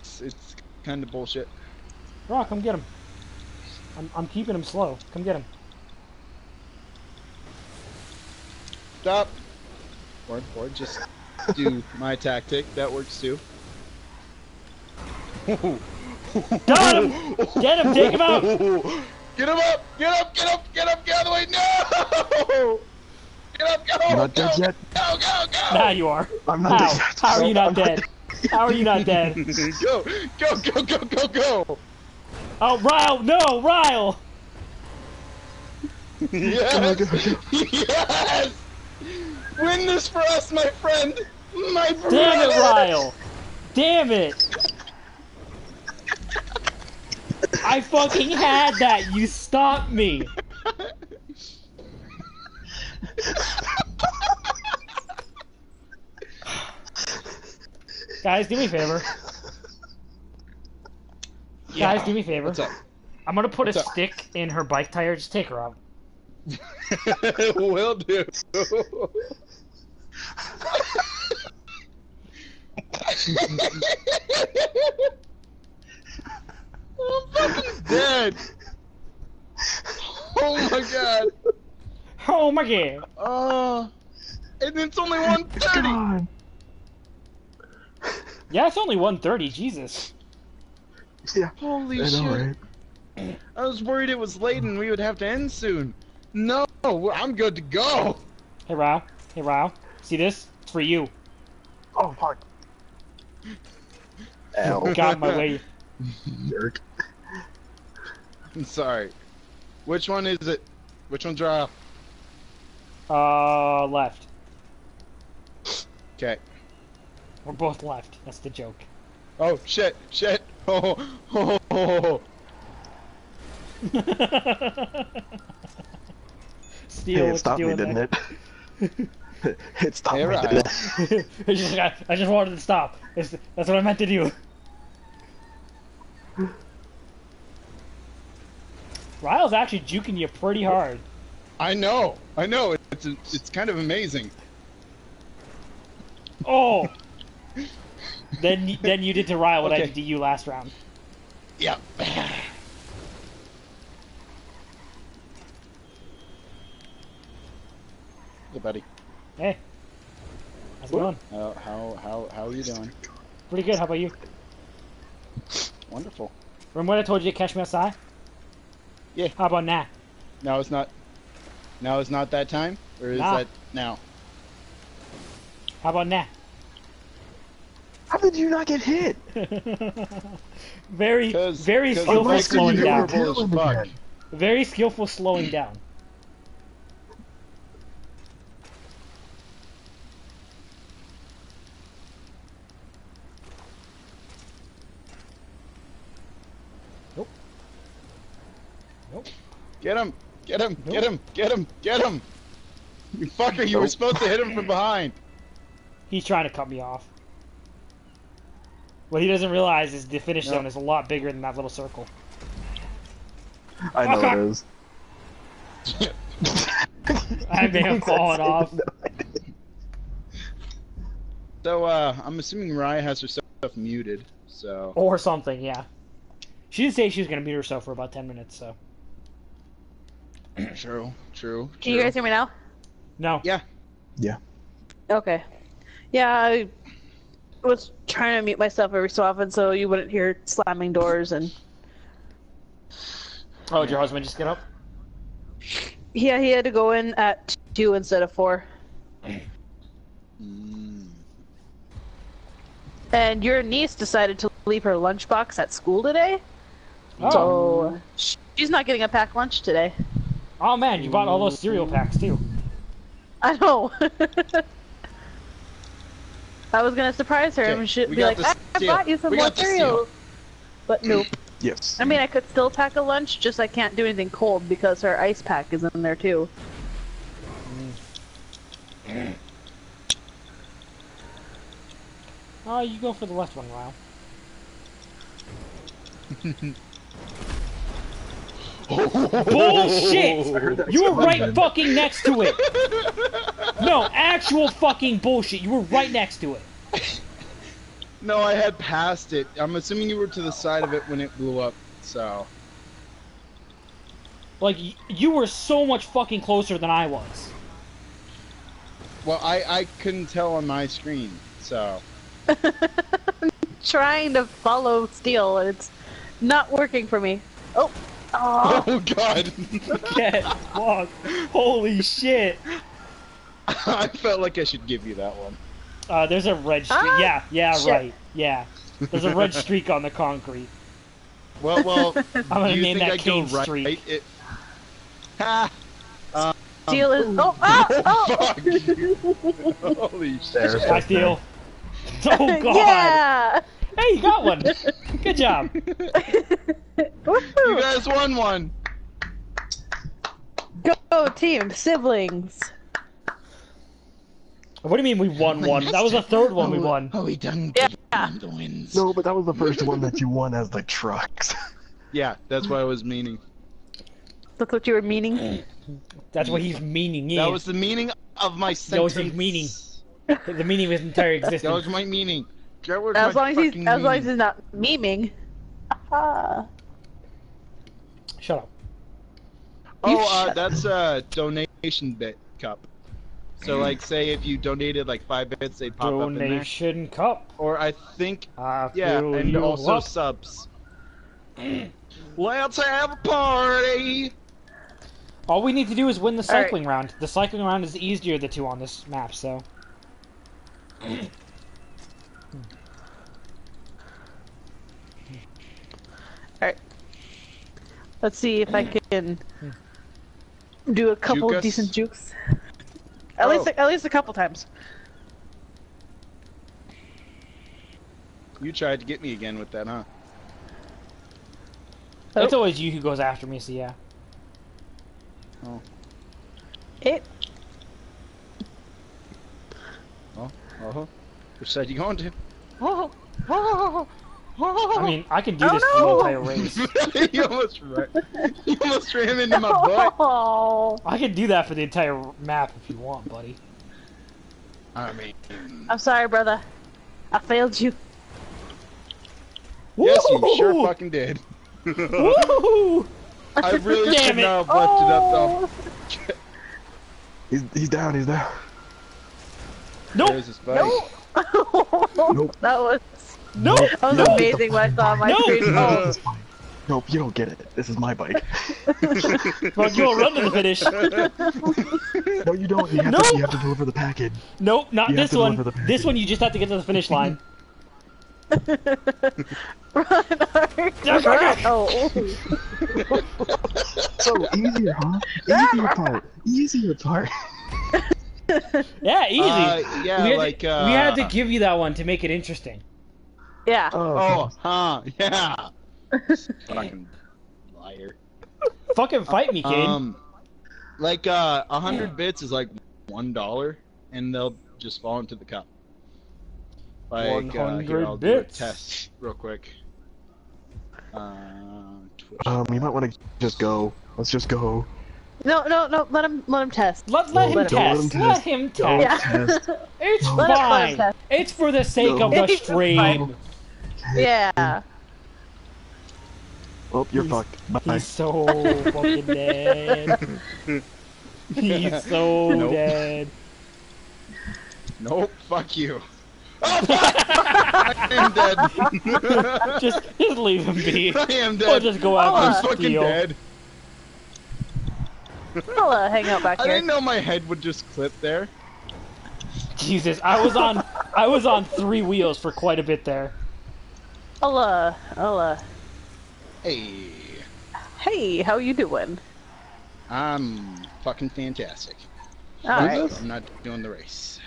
It's, it's kind of bullshit. Raw, come get him. I'm, I'm keeping him slow. Come get him. Stop. Or or just do my tactic. That works too. Got him! Get him! Take him out! [LAUGHS] Get him up! Get up! Get up! Get up! Get out of the way! No! Get up! Go! I'm not go, dead yet. Go! Go! Go! Now you are. I'm not How? dead yet. How are you not I'm dead? [LAUGHS] How are you not dead? [LAUGHS] go! Go! Go! Go! Go! Go! Oh, Ryle! No, Ryle! Yes! Oh yes! Win this for us, my friend! My friend! Damn it, Ryle! Damn it! [LAUGHS] I fucking had that. You stopped me. Guys, do me a favor. [LAUGHS] Yeah. Guys, do me a favor. What's up? I'm gonna put What's a up? stick in her bike tire. Just take her out. [LAUGHS] Will do. I'm fucking dead. Oh my god. Oh my god. Oh. And it's only 130. God. Yeah, it's only 1:30. Jesus. [LAUGHS] Yeah. Holy I shit. right? [CLEARS THROAT] I was worried it was late and we would have to end soon. No, I'm good to go. Hey, Ryle. Hey, Ryle. See this? It's for you. Oh fuck. Ow. Got my way. [LAUGHS] Jerk. [LAUGHS] I'm sorry. Which one is it? Which one's Ryle? Uh, left. Okay. We're both left. That's the joke. Oh shit! Shit! [LAUGHS] Oh, [LAUGHS] oh, oh, oh. Steal Hey, it stopped you me, didn't it? [LAUGHS] it stopped Hey, me, Ryle. didn't it? I just, I, I just wanted to stop. It's, that's what I meant to do. Ryle's actually juking you pretty hard. I know. I know. It's it's kind of amazing. Oh. Then y- then you did to Ryle what I did to you last round. Yep. Hey, buddy. Hey. How's it going? How how how how are you doing? Pretty good. How about you? Wonderful. Remember when I told you to catch me outside? Yeah. How about now? Now it's not. Now it's not that time, or is Nah. that now? How about now? How did you not get hit? [LAUGHS] very, 'Cause- very 'cause skillful the Unless slowing down. were killing Fuck. again. Very skillful slowing down. Nope. Nope. Get him! Get him! Nope. Get him! Get him! Get him! You fucker! You were supposed to hit him from behind. He's trying to cut me off. What he doesn't realize is the finish No. zone is a lot bigger than that little circle. I know Okay. it is. [LAUGHS] I may have [LAUGHS] fallen off. So uh, I'm assuming Raya has her stuff muted. So Or something, yeah. She did say she was going to mute herself for about 10 minutes, so. true, true. Can you guys hear me now? No. Yeah. Yeah. Okay. Yeah, I was trying to mute myself every so often so you wouldn't hear slamming doors and Oh, did your husband just get up? yeah, he had to go in at two instead of four. Mm. And your niece decided to leave her lunchbox at school today, Oh. so she's not getting a packed lunch today. oh man, you bought all those cereal packs too. I know. [LAUGHS] I was gonna surprise her Okay, and she'd be like, I, I bought you some We more cereal. But nope. Yes. I mean, I could still pack a lunch, just I can't do anything cold because her ice pack is in there too. Oh, you go for the left one, Wow. [LAUGHS] Bullshit! You were right fucking next to it. No, actual fucking bullshit. You were right next to it. No, I had passed it. I'm assuming you were to the side of it when it blew up. So Like y- you were so much fucking closer than I was. well, I I couldn't tell on my screen. So [LAUGHS] Trying to follow Steel, it's not working for me. Oh, oh, oh god, [LAUGHS] Get fucked. Holy shit. [LAUGHS] I felt like I should give you that one. Uh, there's a red streak. Ah, yeah, yeah, shit. right. Yeah. There's a red streak on the concrete. Well, well, [LAUGHS] I'm gonna name that I'd go Kane right? streak. It... Ha! Steel is. Oh, oh, oh! Fuck! Holy shit! There's I steal. Oh god. yeah! Hey, you got one. Good job. [LAUGHS] You Woohoo! guys won one. Go team, siblings. What do you mean we won one? That was the third one oh, we Oh, won. Oh, we done Yeah. the wins. No, but that was the first one that you won as the trucks. [LAUGHS] Yeah, that's what I was meaning. That's what you were meaning. That's what he's meaning. That Yeah. was the meaning of my sentence. That sentence. was his meaning. the meaning of his entire existence. That was my meaning. That was As long as he's fucking as long as he's not memeing. Ah. Shut up. Oh, uh, shut- [LAUGHS] that's a donation bit cup. So, like, say if you donated like five bits, they'd pop up in there. Donation cup. Or I think, I yeah, and also up. subs. [CLEARS THROAT] Let's have a party. All we need to do is win the All right. cycling round. The cycling round is the easier of the two on this map, so. [CLEARS THROAT] Let's see if I can do a couple Juke us? of decent jukes. At Oh. least at least a couple times. You tried to get me again with that, huh? Oh. It's always you who goes after me, so yeah. Oh. It Oh, Uh-huh. Which side you going to? I mean, I can do Oh, this no! the entire race. you almost ran. You almost ran into my butt. Oh, I can do that for the entire map if you want, buddy. I mean, I'm sorry, brother. I failed you. yes, you sure fucking did. I really should not have left it up Oh. though. He's he's down. He's down. Nope! There's his bike. No. Nope. [LAUGHS] That was Nope! that was Nope! amazing what I saw on my No. screen. Oh, This. Nope, you don't get it. This is my bike. [LAUGHS] Well, you'll run to the finish. [LAUGHS] No, you don't. You have, No. to, you have to deliver the package. Nope, not You this one. This one, you just have to get to the finish line. run, Art. Run. Oh, So easier, huh? Easier part. Easier part. [LAUGHS] Yeah, easy. Uh, yeah, we, had like to, uh, we had to give you that one to make it interesting. yeah. Oh, huh? Yeah. Fucking liar. Fucking fight me, kid. Um, like uh, a hundred bits is like one dollar, and they'll just fall into the cup. Like, uh, 100 here, I'll do a bits. test real quick. Uh, Um, you might want to just go. Let's just go. No, no, no. Let him let him test. let let No, him let test. him Let test. him Don't test. Yeah. test. [LAUGHS] It's No. Let him- let him fine. test. It's for the sake No. of the stream. Yeah. Oh, you're He's- fucked. Bye. He's so fucking dead. [LAUGHS] He's so Nope. dead. Nope. Fuck you. Oh, [LAUGHS] fuck! I am dead. Just, just leave him be. I am Or dead. just go Oh, I'm after fucking Steel. dead. I'll uh, hang out back I here. didn't know my head would just clip there. Jesus, I was on, I was on three wheels for quite a bit there. I'll, uh, I'll, uh, Hey, hey, how you doing? I'm fucking fantastic. Alright. I'm not doing the race.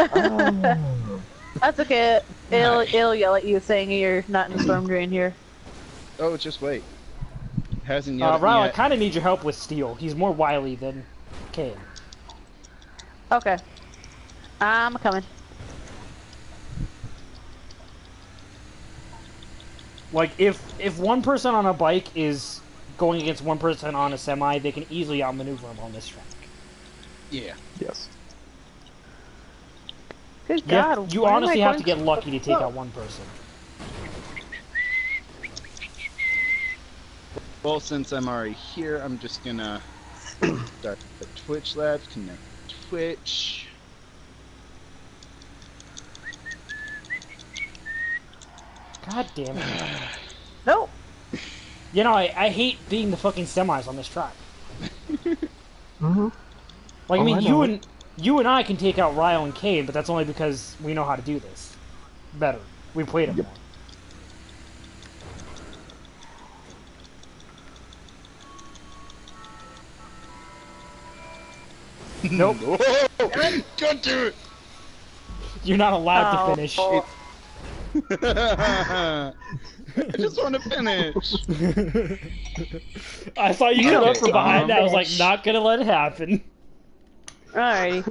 Oh. [LAUGHS] That's okay. It'll, it'll yell at you saying you're not in the storm drain here. Oh, just wait. Hasn't yet. Uh, Ryle, I kind of need your help with Steel. He's more wily than Kane. Okay. I'm coming. Like if if one person on a bike is going against one person on a semi, they can easily outmaneuver him on this track. Yeah. yes. Good Yeah, God. you why am honestly have to get lucky to take out one person. Well, since I'm already here, I'm just gonna [CLEARS THROAT] start the Twitch Labs, connect Twitch. God damn it. [SIGHS] Nope. You know, I, I hate being the fucking semis on this track. [LAUGHS] Mm-hmm. Like, I Oh, mean, I you and you and I can take out Ryle and Kane, but that's only because we know how to do this better. We played them Yep. more. Nope. Oh, [LAUGHS] don't do it! You're not allowed Oh. to finish. [LAUGHS] I just want to finish. I saw you You come up from behind. dumb I was like, not gonna let it happen. Alrighty.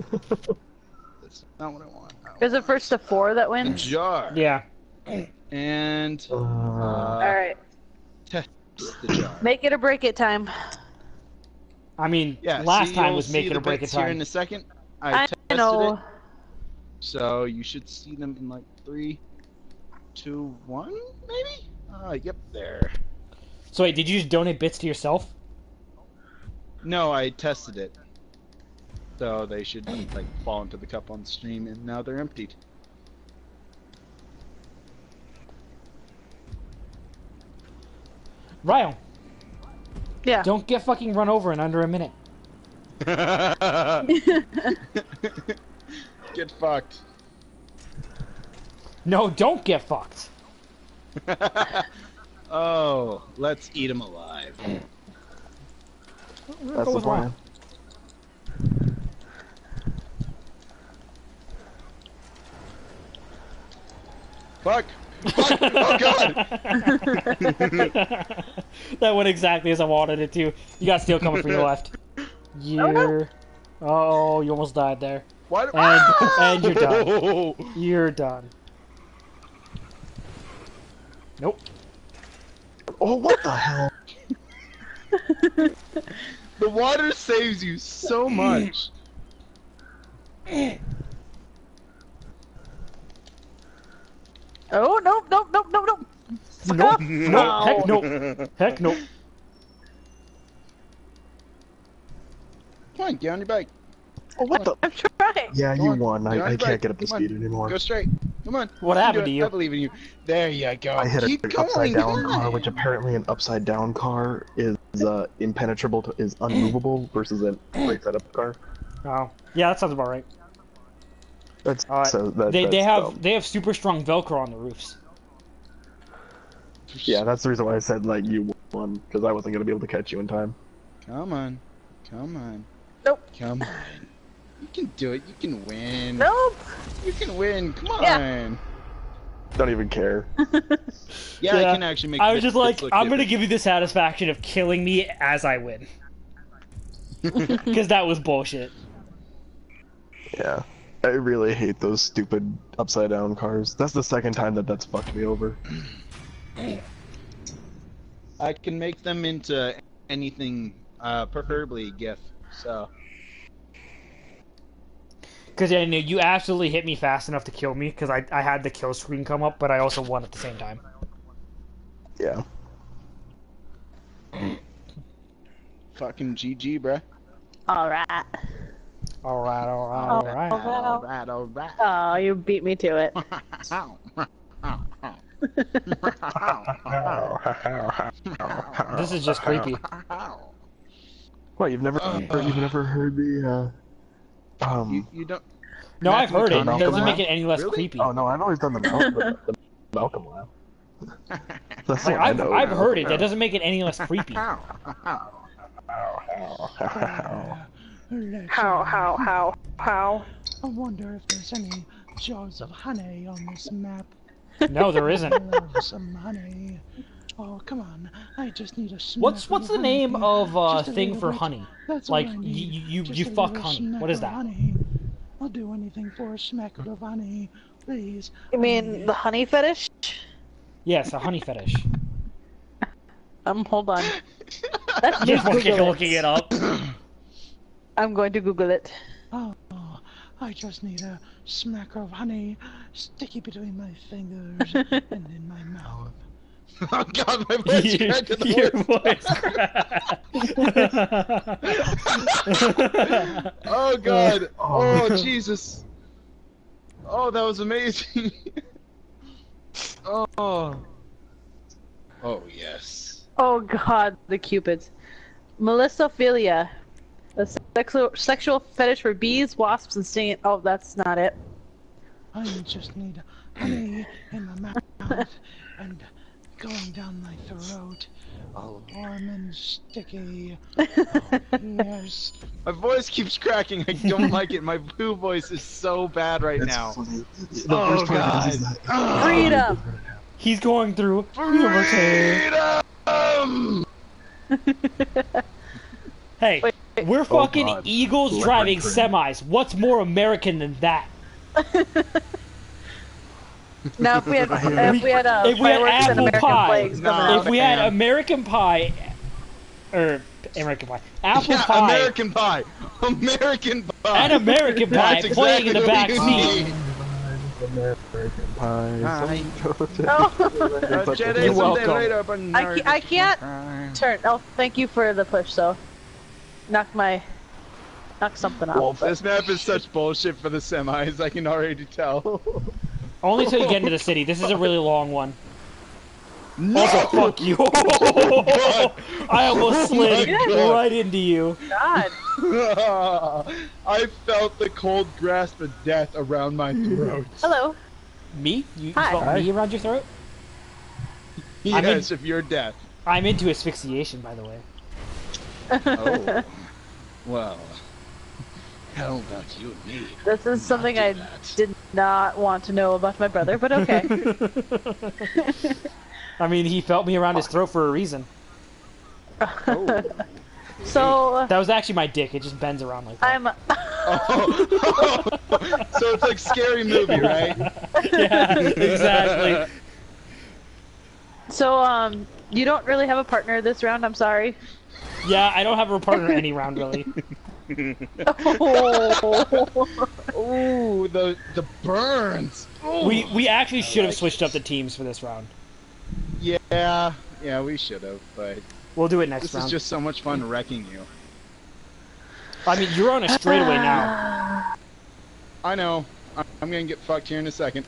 That's not what I want. Is it first to four that wins? Jar. Yeah. And Uh, Alright. test the jar. Make it or break it time. I mean, Yeah. last see, time was see make it or break it bits here in time. a second. I, I tested know. it, so you should see them in like three, two, one, maybe. Uh, yep, there. So wait, did you just donate bits to yourself? No, I tested it. So they should like fall into the cup on the stream, and now they're emptied. Ryle, Yeah. don't get fucking run over in under a minute. [LAUGHS] Get fucked. No, don't get fucked. [LAUGHS] oh, let's eat him alive. that's Go the plan. Fuck. Oh [LAUGHS] god. that went exactly as I wanted it to. You got steel coming from your left. [LAUGHS] You're. Oh, you almost died there. What? And, and you're done. [LAUGHS] You're done. Nope. Oh, what the hell? The water saves you so much. Oh, nope, nope, nope, nope, nope. Nope. No. Nope. Heck nope. Heck nope. Come on, get on your bike. Oh, what the? I'm trying. Yeah, Go you on. won. I, I can't bike. get up to Come on. speed anymore. Go straight. Come on. What You happened to you? I believe in you. There you go. I hit Keep an going. upside down come car, on. which apparently an upside down car is uh, impenetrable to is unmovable versus a right side up car. Oh, yeah, that sounds about right. That's Uh, so that, They they have dumb. they have super strong Velcro on the roofs. Yeah, that's the reason why I said like you won because I wasn't gonna be able to catch you in time. Come on. Come on. Nope. Come on. You can do it. You can win. Nope. You can win. Come on. Yeah. Don't even care. [LAUGHS] Yeah, Yeah. I can actually make. I was just like, I'm gonna give you the satisfaction of killing me as I win, [LAUGHS] [LAUGHS] because that was bullshit. Yeah, I really hate those stupid upside down cars. That's the second time that that's fucked me over. [CLEARS THROAT] I can make them into anything, uh, preferably GIF. So Because yeah, no, you absolutely hit me fast enough to kill me because I I had the kill screen come up, but I also won at the same time. Yeah. [CLEARS THROAT] fucking GG, bruh. All right. All right, all right, Oh, all right. wow. All right, all right. Oh, you beat me to it. [LAUGHS] This is just creepy. What you've never Uh, you've never heard the uh, um you, you don't. No, I've heard it. It doesn't make it any less Really? creepy. Oh no, I've always done the, Mal- [LAUGHS] the, the Malcolm laugh. That's Like, I I've, know I've heard it. That doesn't make it any less creepy. How, how, how, how? I wonder if there's any jars of honey on this map. No, there isn't. [LAUGHS] Love some honey. Oh, come on. I just need a smack What's what's the honey. name of uh Just a thing for bit. honey? That's Like you you Just you fuck honey. What is of that? Honey. I'll do anything for a smack of honey, please. You mean the honey fetish? Yes, a honey fetish. [LAUGHS] Um, hold on. [LAUGHS] That's just fucking Google looking it up. I'm going to Google it. Oh, I just need a smack of honey sticky between my fingers [LAUGHS] and in my mouth. [LAUGHS] Oh god, my [LAUGHS] voice Your- cracked in your voice. Oh god. Uh, oh Oh. Jesus. Oh, that was amazing. oh. Oh yes. Oh god, the cupids. Melissophilia. A sexual sexual fetish for bees, wasps, and stinging. Oh, that's not it. I just need honey in my mouth and going down my throat. All warm and sticky. Oh, yes. My voice keeps cracking. I don't like it. My poo voice is so bad right It's now. funny. The Oh, worst part is God. that Freedom. He's going through puberty. Freedom! Hey, Wait, [LAUGHS] we're fucking God. Eagles Leopard driving print. semis. What's more American than that? [LAUGHS] Now, if we had, [LAUGHS] if we had, uh, If we had apple American pie, No. If out. we had. American pie, or American pie, apple Yeah, pie, American Pie. American Pie. and American pie That's playing in the back exactly what you seat. American pie. Hi. Oh. You're welcome. I ca- I can't- Turn. Oh, thank you for the push, though. Knock my, knock something Well, off. but- This map is such bullshit for the semis. I can already tell. Only till you get into the city. This is a really long one. No! Also, fuck you. [LAUGHS] Oh God. I almost oh slid my God. right into you. God. [LAUGHS] I felt the cold grasp of death around my throat. Hello. Me? You, you Hi. felt me around your throat? I mean- Yes, if you're death. I'm into asphyxiation, by the way. Oh. Well. How about you and me? This is something do I that. did not want to know about my brother, but okay. [LAUGHS] I mean, he felt me around his throat for a reason. Oh. [LAUGHS] so That was actually my dick. It just bends around like that. I'm. Oh. [LAUGHS] so it's like scary movie, right? yeah, exactly. So um, you don't really have a partner this round. I'm sorry. Yeah, I don't have a partner any round really. Oh. [LAUGHS] Ooh, the the burns. Ooh. We we actually should have switched up the teams for this round. Yeah, yeah, we should have, but We'll do it next this round. is just so much fun wrecking you. I mean, you're on a straightaway now. I know. I'm gonna get fucked here in a second.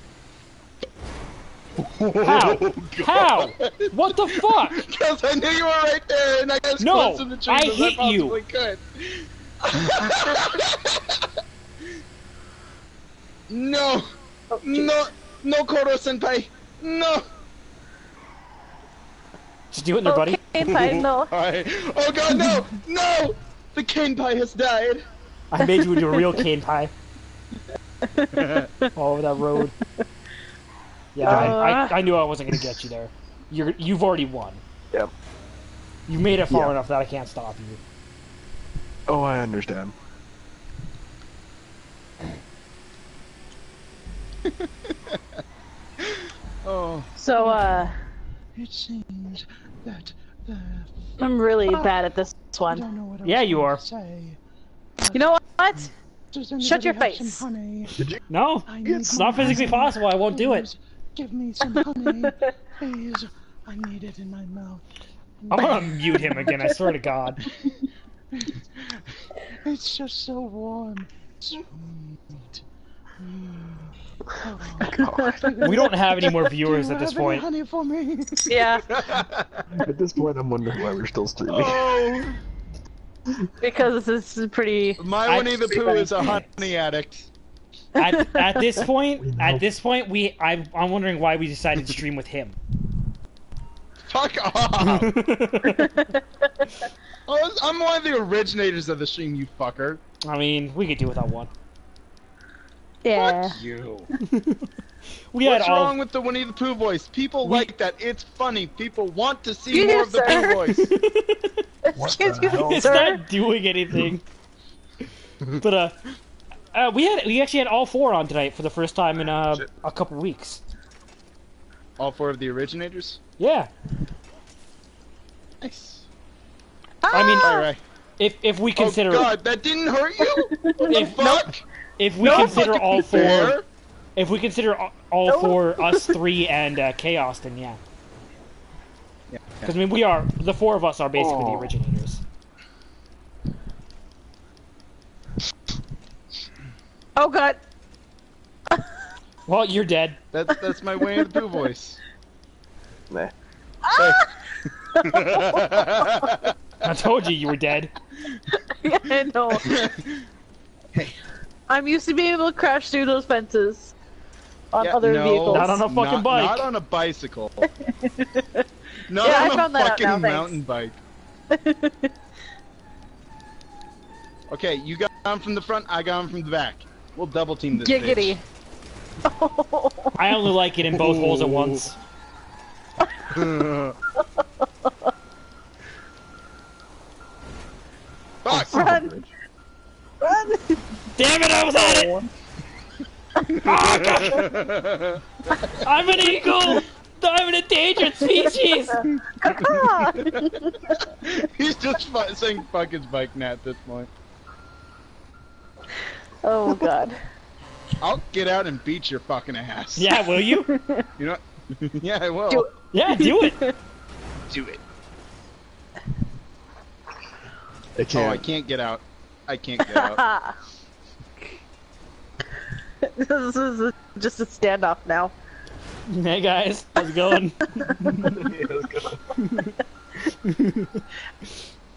Oh, How? How? What the fuck? [LAUGHS] Because I knew you were right there, and I got as No, close to the trees I as hit I you. possibly could. [LAUGHS] no, no, no, Koro senpai, no. Just do it in there, buddy. Okay, fine. [LAUGHS] No. Alright. Oh god, no, no! The cane pie has died. I made you into a real cane pie. All over that road. Yeah, I, I, uh. I knew I wasn't gonna get you there. You're you've already won. Yep. You made it far Yeah. enough that I can't stop you. Oh, I understand. [LAUGHS] Oh, So uh, It seems that the. I'm really ah, bad at this one. don't know what I Yeah, you are. Say. You know what? Hmm. Shut your face. Some honey? No, I need it's not physically possible. I won't do it. Please Give me some honey, please. I need it in my mouth. I'm gonna mute him again. I swear to God. It's just so warm, sweet. Mm. Oh. We don't have any more viewers you at this have any point. honey for me? Yeah, At this point, I'm wondering why we're still streaming. oh! because this is pretty. My I- Winnie the Pooh is a honey addict. At, at this [LAUGHS] point, at this point, we I'm, I'm wondering why we decided to stream with him. Fuck off! [LAUGHS] I'm one of the originators of the stream, you fucker. I mean, we could do without one. Yeah. Fuck [LAUGHS] you. We had What's all. wrong with the Winnie the Pooh voice? People We- like that. It's funny. People want to see Yes, more of the sir. Pooh voice. What Excuse the hell? It's sir? not doing anything. but uh, uh, we had we actually had all four on tonight for the first time in uh, a couple weeks. All four of the originators. Yeah, Nice. I mean, All right. if if we consider oh God, that didn't hurt you. [LAUGHS] What the If- fuck? if we No consider all four, fair. if we consider all, all No. four us [LAUGHS] three and uh, chaos, then yeah. Yeah. Because I mean, we are the four of us are basically the Oh. originators. Oh god. Well, you're dead. That's that's my Winnie the Pooh voice. [LAUGHS] Nah. Ah! I told you you were dead. [LAUGHS] Yeah, I know. Hey. [LAUGHS] I'm used to being able to crash through those fences on Yeah, other no, vehicles. Not on a fucking not- bike. Not on a bicycle. not Yeah, I on a found that out fucking now, thanks. mountain bike. Okay, you got him from the front, I got him from the back. We'll double team this Giggity. I only like it in both holes at once. bitch. Fuck! Run. Run! Damn it! I was on it. Ah, [LAUGHS] God. I'm an eagle. I'm an endangered species. [LAUGHS] He's just saying fuck his bike now at this point. Oh [LAUGHS] god. I'll get out and beat your fucking ass. Yeah, will you? [LAUGHS] You know? [LAUGHS] yeah, I will. Do it. Yeah, do it. Do it. Oh, I Oh, can't. I can't get out. I can't get out. This is a, just a standoff now. Hey guys, how's it going?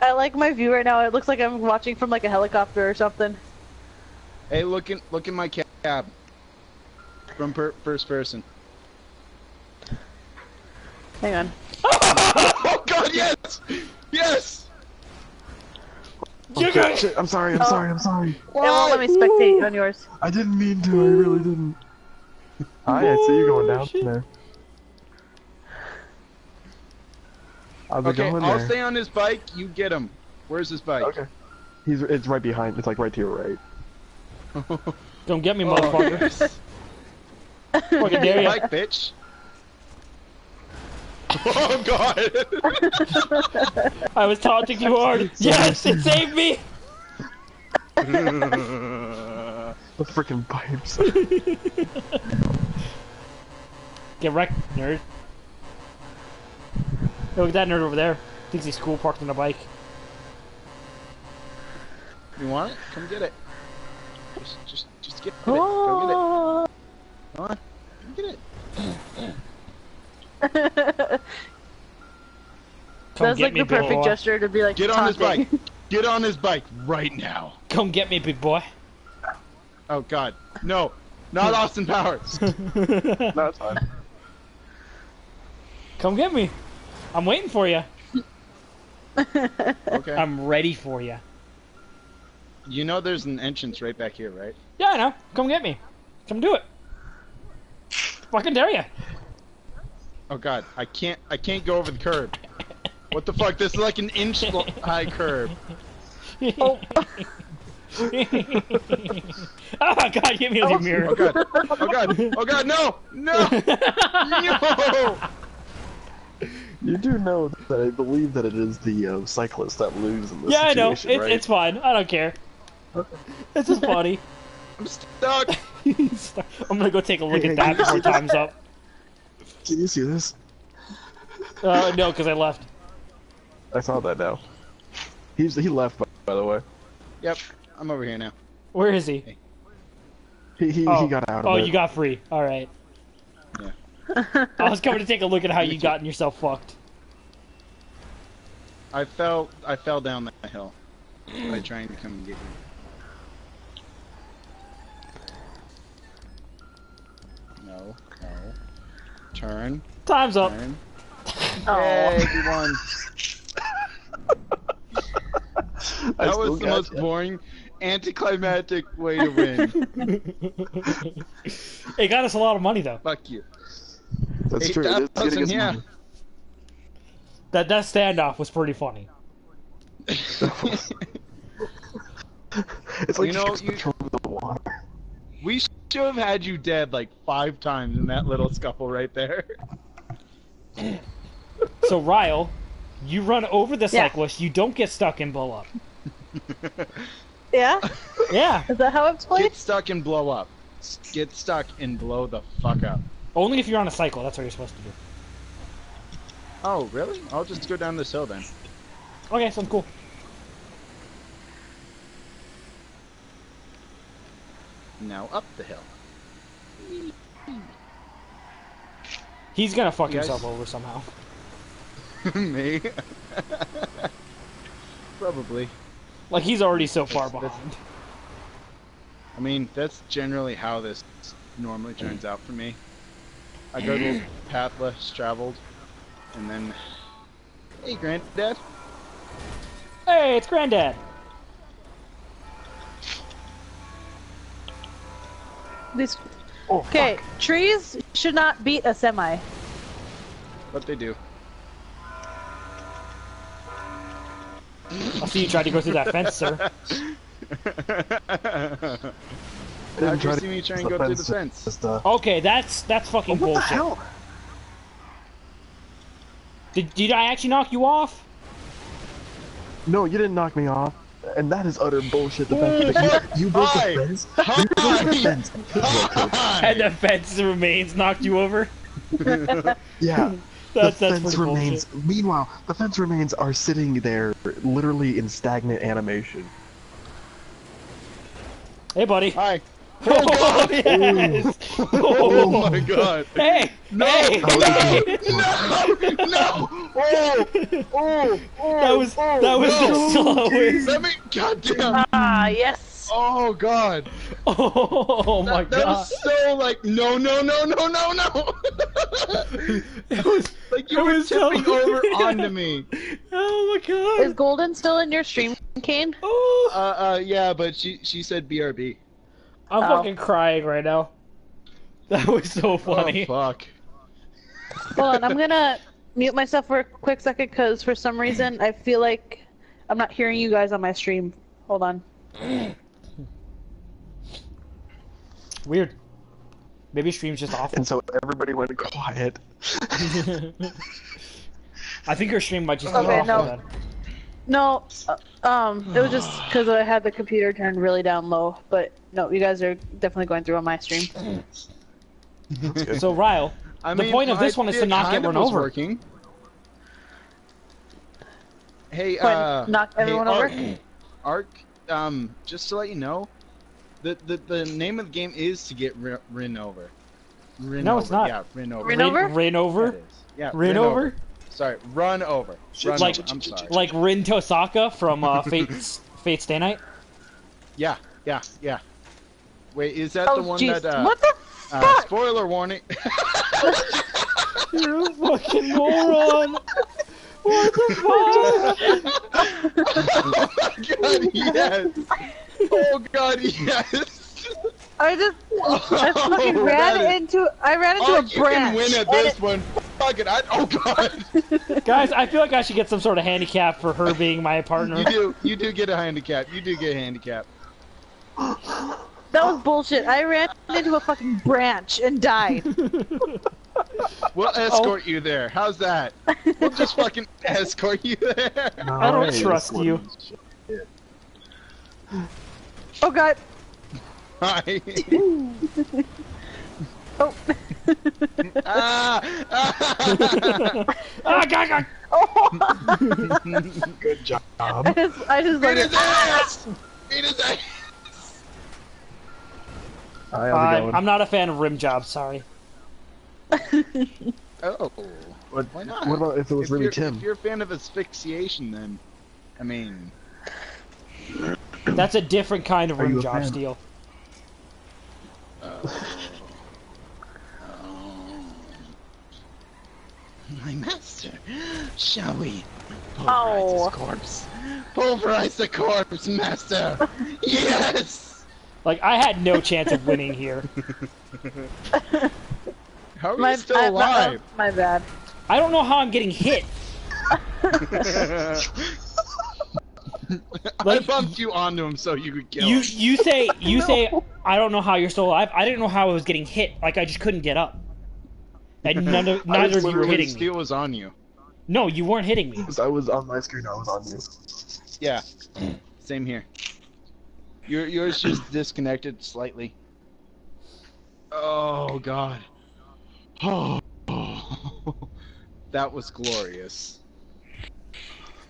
I like my view right now. It looks like I'm watching from like a helicopter or something. Hey, look in look in my cab. From per- first person. Hang on. [LAUGHS] oh God, yes, yes. You Okay, guys. shit, I'm sorry, I'm Oh. sorry, I'm sorry. It won't let me spectate on yours. I didn't mean to, I really didn't. Hi, I see you going down oh, shit. there. How's it Okay, going I'll there? stay on his bike. You get him. Where's his bike? Okay. He's it's right behind. It's like right to your right. [LAUGHS] Don't get me, motherfucker. yes. Fucking dare ya. bike, bitch. [LAUGHS] Oh God. I was taunting you hard. [LAUGHS] Yes, it saved me. The freaking pipes. Get wrecked, nerd. Hey, look at that nerd over there. Thinks he's cool parked on a bike. you want it? Come get it. Just, just, just get it. Go get it. Come on. Come get it. [LAUGHS] Come That's like me, the big perfect boy. gesture to be like Get on his bike. [LAUGHS] Get on his bike right now. Come get me, big boy. Oh God. No. Not Austin Powers. [LAUGHS] no, it's fine. Come get me. I'm waiting for you. Okay. I'm ready for you. You know there's an entrance right back here, right? Yeah, I know. Come get me. Come do it. Fucking dare you. Oh God. I can't. I can't go over the curb. What the fuck? This is like an inch high curb. [LAUGHS] oh [LAUGHS] oh god, give me the Oh mirror. God. Oh God. Oh God. No. No. [LAUGHS] No. You do know that I believe that it is the uh, cyclists that lose in this yeah, I know. It's, right? it's fine. I don't care. [LAUGHS] It's just funny. I'm [LAUGHS] stuck. I'm gonna go take a look Hey, at that before time's up. Can you see this? Uh, no, because I left. I saw that now. He's he left by, by the way. Yep. I'm over here now. Where is he? He he, Oh, he got out of oh it. you got free. All right. Yeah. I was coming to take a look at how you gotten yourself fucked. I fell. I fell down that hill by trying to come and get you. Turn, Time's up. turn. Oh. Yay, we won. [LAUGHS] That was the most ya. boring, anticlimactic way to win. [LAUGHS] it got us a lot of money though. Fuck you. That's true. It is us yeah. money. That that standoff was pretty funny. [LAUGHS] It's like You know, ships you- patrolling the water. We should have had you dead like five times in that little scuffle right there. [LAUGHS] So Ryle, you run over the Yeah. cyclist, you don't get stuck and blow up. [LAUGHS] Yeah? [LAUGHS] Yeah, Is that how it's played? Get stuck and blow up. Get stuck and blow the fuck up. only if you're on a cycle. That's what you're supposed to do. Oh, really? I'll just go down this hill then. Okay, sounds cool. Now up the hill. He's gonna fuck himself over somehow. [LAUGHS] Me? Probably. Like he's already so far That's- that's- behind. I mean, that's generally how this normally turns out for me. I go the [CLEARS THROAT] path less traveled, and then, hey, granddad. Hey, it's Granddad. These Oh, okay, trees should not beat a semi. What they do? I see you tried to go through that fence, sir. [LAUGHS] How'd you try to see me try and the go through the fence. fence? Just, uh, Okay, that's that's fucking what the bullshit. hell? Did, did I actually knock you off? No, you didn't knock me off. And that is utter bullshit. The fact that you, you broke Hi. the fence. You broke the fence. and he broke it. And the fence remains knocked you over? [LAUGHS] Yeah. That's, [LAUGHS] the that's fence remains. bullshit. Meanwhile, the fence remains are sitting there, literally in stagnant animation. Hey, buddy. Hi. Oh, yes! Oh my god. Hey! No! Hey! No! No! Oh! Oh! Oh! That was oh, that was no. the slowest. Let me. Goddamn. Ah, yes. Oh god. Oh my That, that god! was so like no no no no no no. It was like you were was so- tipping over onto me. Oh my god! Is Golden still in your stream, Kane? Oh, Uh uh yeah, but she she said BRB. I'm Oh. fucking crying right now. [LAUGHS] That was so oh, funny. Oh fuck. Hold on, I'm [LAUGHS] gonna mute myself for a quick second because for some reason I feel like I'm not hearing you guys on my stream. Hold on. Weird. Maybe stream's just off. And so everybody went quiet. [LAUGHS] I think your stream might just be Okay, awful no. Then. No, uh, um, it was just because I had the computer turned really down low. But no, you guys are definitely going through on my stream. [LAUGHS] So Ryle, I The mean, point of this my one is to idea not get kind of run was over. Working. Hey, What, uh, knock everyone hey, over? Ark, Ark, um, just to let you know, the the, the name of the game is to get ri- rin over. Rin No, over. it's not. Yeah, rin over. Rin Rin, over? Rin over? Yeah, Rin over? Sorry, run over. Run Like- over. I'm sorry. Like Rin Tosaka from uh, [LAUGHS] Fate's Fate Stay Night? yeah, yeah, yeah. Wait, is that Oh, the one jeez. that? Uh, what the uh, spoiler warning. [LAUGHS] [LAUGHS] You're a fucking moron! What the fuck? oh my god, yes! Oh god, yes! I just I [LAUGHS] oh, fucking Oh, ran that is- into I ran into Oh, a you branch. can win at this it- one. Fuck it. I, oh god. [LAUGHS] Guys, I feel like I should get some sort of handicap for her being my partner. You do. You do get a handicap. You do get a handicap. [GASPS] That was bullshit. I ran into a fucking branch and died. [LAUGHS] We'll Oh. escort you there. How's that? We'll just fucking escort you there. I don't trust one. you. Oh god. Hi. Oh. ah, ah. ah, God, God. oh. Good job. I just, I just Beat like his ass. Beat his ass. Hi, how's it I'm, not a fan of rim jobs, sorry. [LAUGHS] Oh. What, Why not? what about if it was If really you're, Tim? if you're a fan of asphyxiation, then, I mean, That's a different kind of Are rim a job fan? Steal. uh, my master. Shall we pulverize Oh. his corpse? Pulverize the corpse, master. [LAUGHS] yes. Like I had no chance of winning here. [LAUGHS] How are My, you still I- alive? My, my bad. I don't know how I'm getting hit. [LAUGHS] I bumped you onto him so you could kill You him. you say you No. say I don't know how you're still alive. I didn't know how I was getting hit. Like I just couldn't get up. And [LAUGHS] none of, neither was of you were Literally, hitting me. Steel was on you. No, you weren't hitting me. Because I was on my screen, I was on you. Yeah. Same here. Your yours just [CLEARS THROAT] disconnected slightly. Oh god. Oh. [LAUGHS] That was glorious.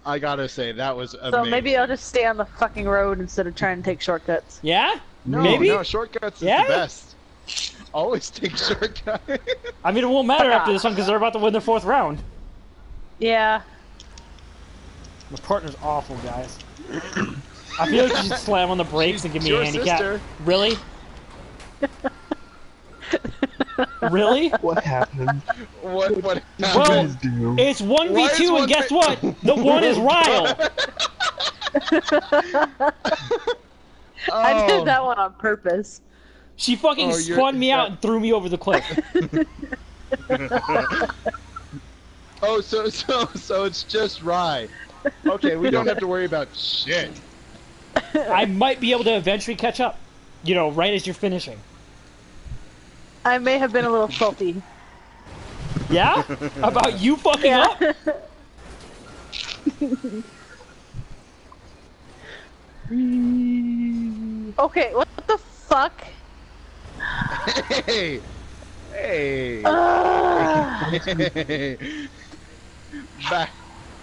I gotta say that was amazing. So maybe I'll just stay on the fucking road instead of trying to take shortcuts. Yeah? No, maybe? no shortcuts is Yeah? the best. [LAUGHS] Always take shortcuts. I mean, it won't matter after this one because they're about to win their fourth round. Yeah. My partner's awful, guys. I feel like you should slam on the brakes and give me a handicap. sister. Really? really? What happened? what what Well, happened? Please do. It's one v Why is two, one and guess vi- what? The one is Ryle. [LAUGHS] [LAUGHS] I Oh. did that one on purpose. She fucking Oh, spun me out that- and threw me over the cliff. [LAUGHS] [LAUGHS] Oh, so so so it's just Rye. Okay, we don't have to worry about shit. [LAUGHS] I might be able to eventually catch up. You know, right as you're finishing. I may have been a little salty. Yeah? About you fucking up? Okay, what the fuck? Hey, hey, Ugh. hey. [LAUGHS] Back.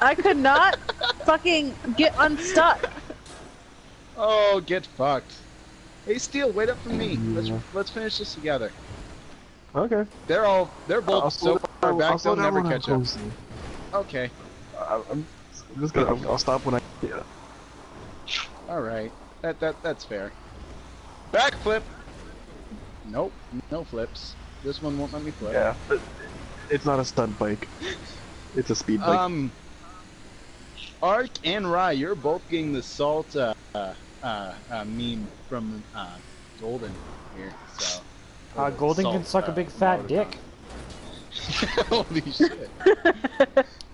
I could not fucking get unstuck. Oh, get fucked. Hey, Steel, wait up for me. Let's let's finish this together. Okay. They're all they're both I'll so far down- I'll back they'll never catch up. Okay, I- I'm I'm just gonna. I'll stop when I. Yeah. All right. That that that's fair. Backflip. Nope, no flips. This one won't let me flip. Yeah. but It's not a stunt bike. It's a speed bike. Um, Ark and Rye, you're both getting the salt uh, uh, uh, uh, meme from uh, Golden here. So. Uh, Golden can Salt, suck a uh, big fat dick. [LAUGHS] Holy shit! [LAUGHS]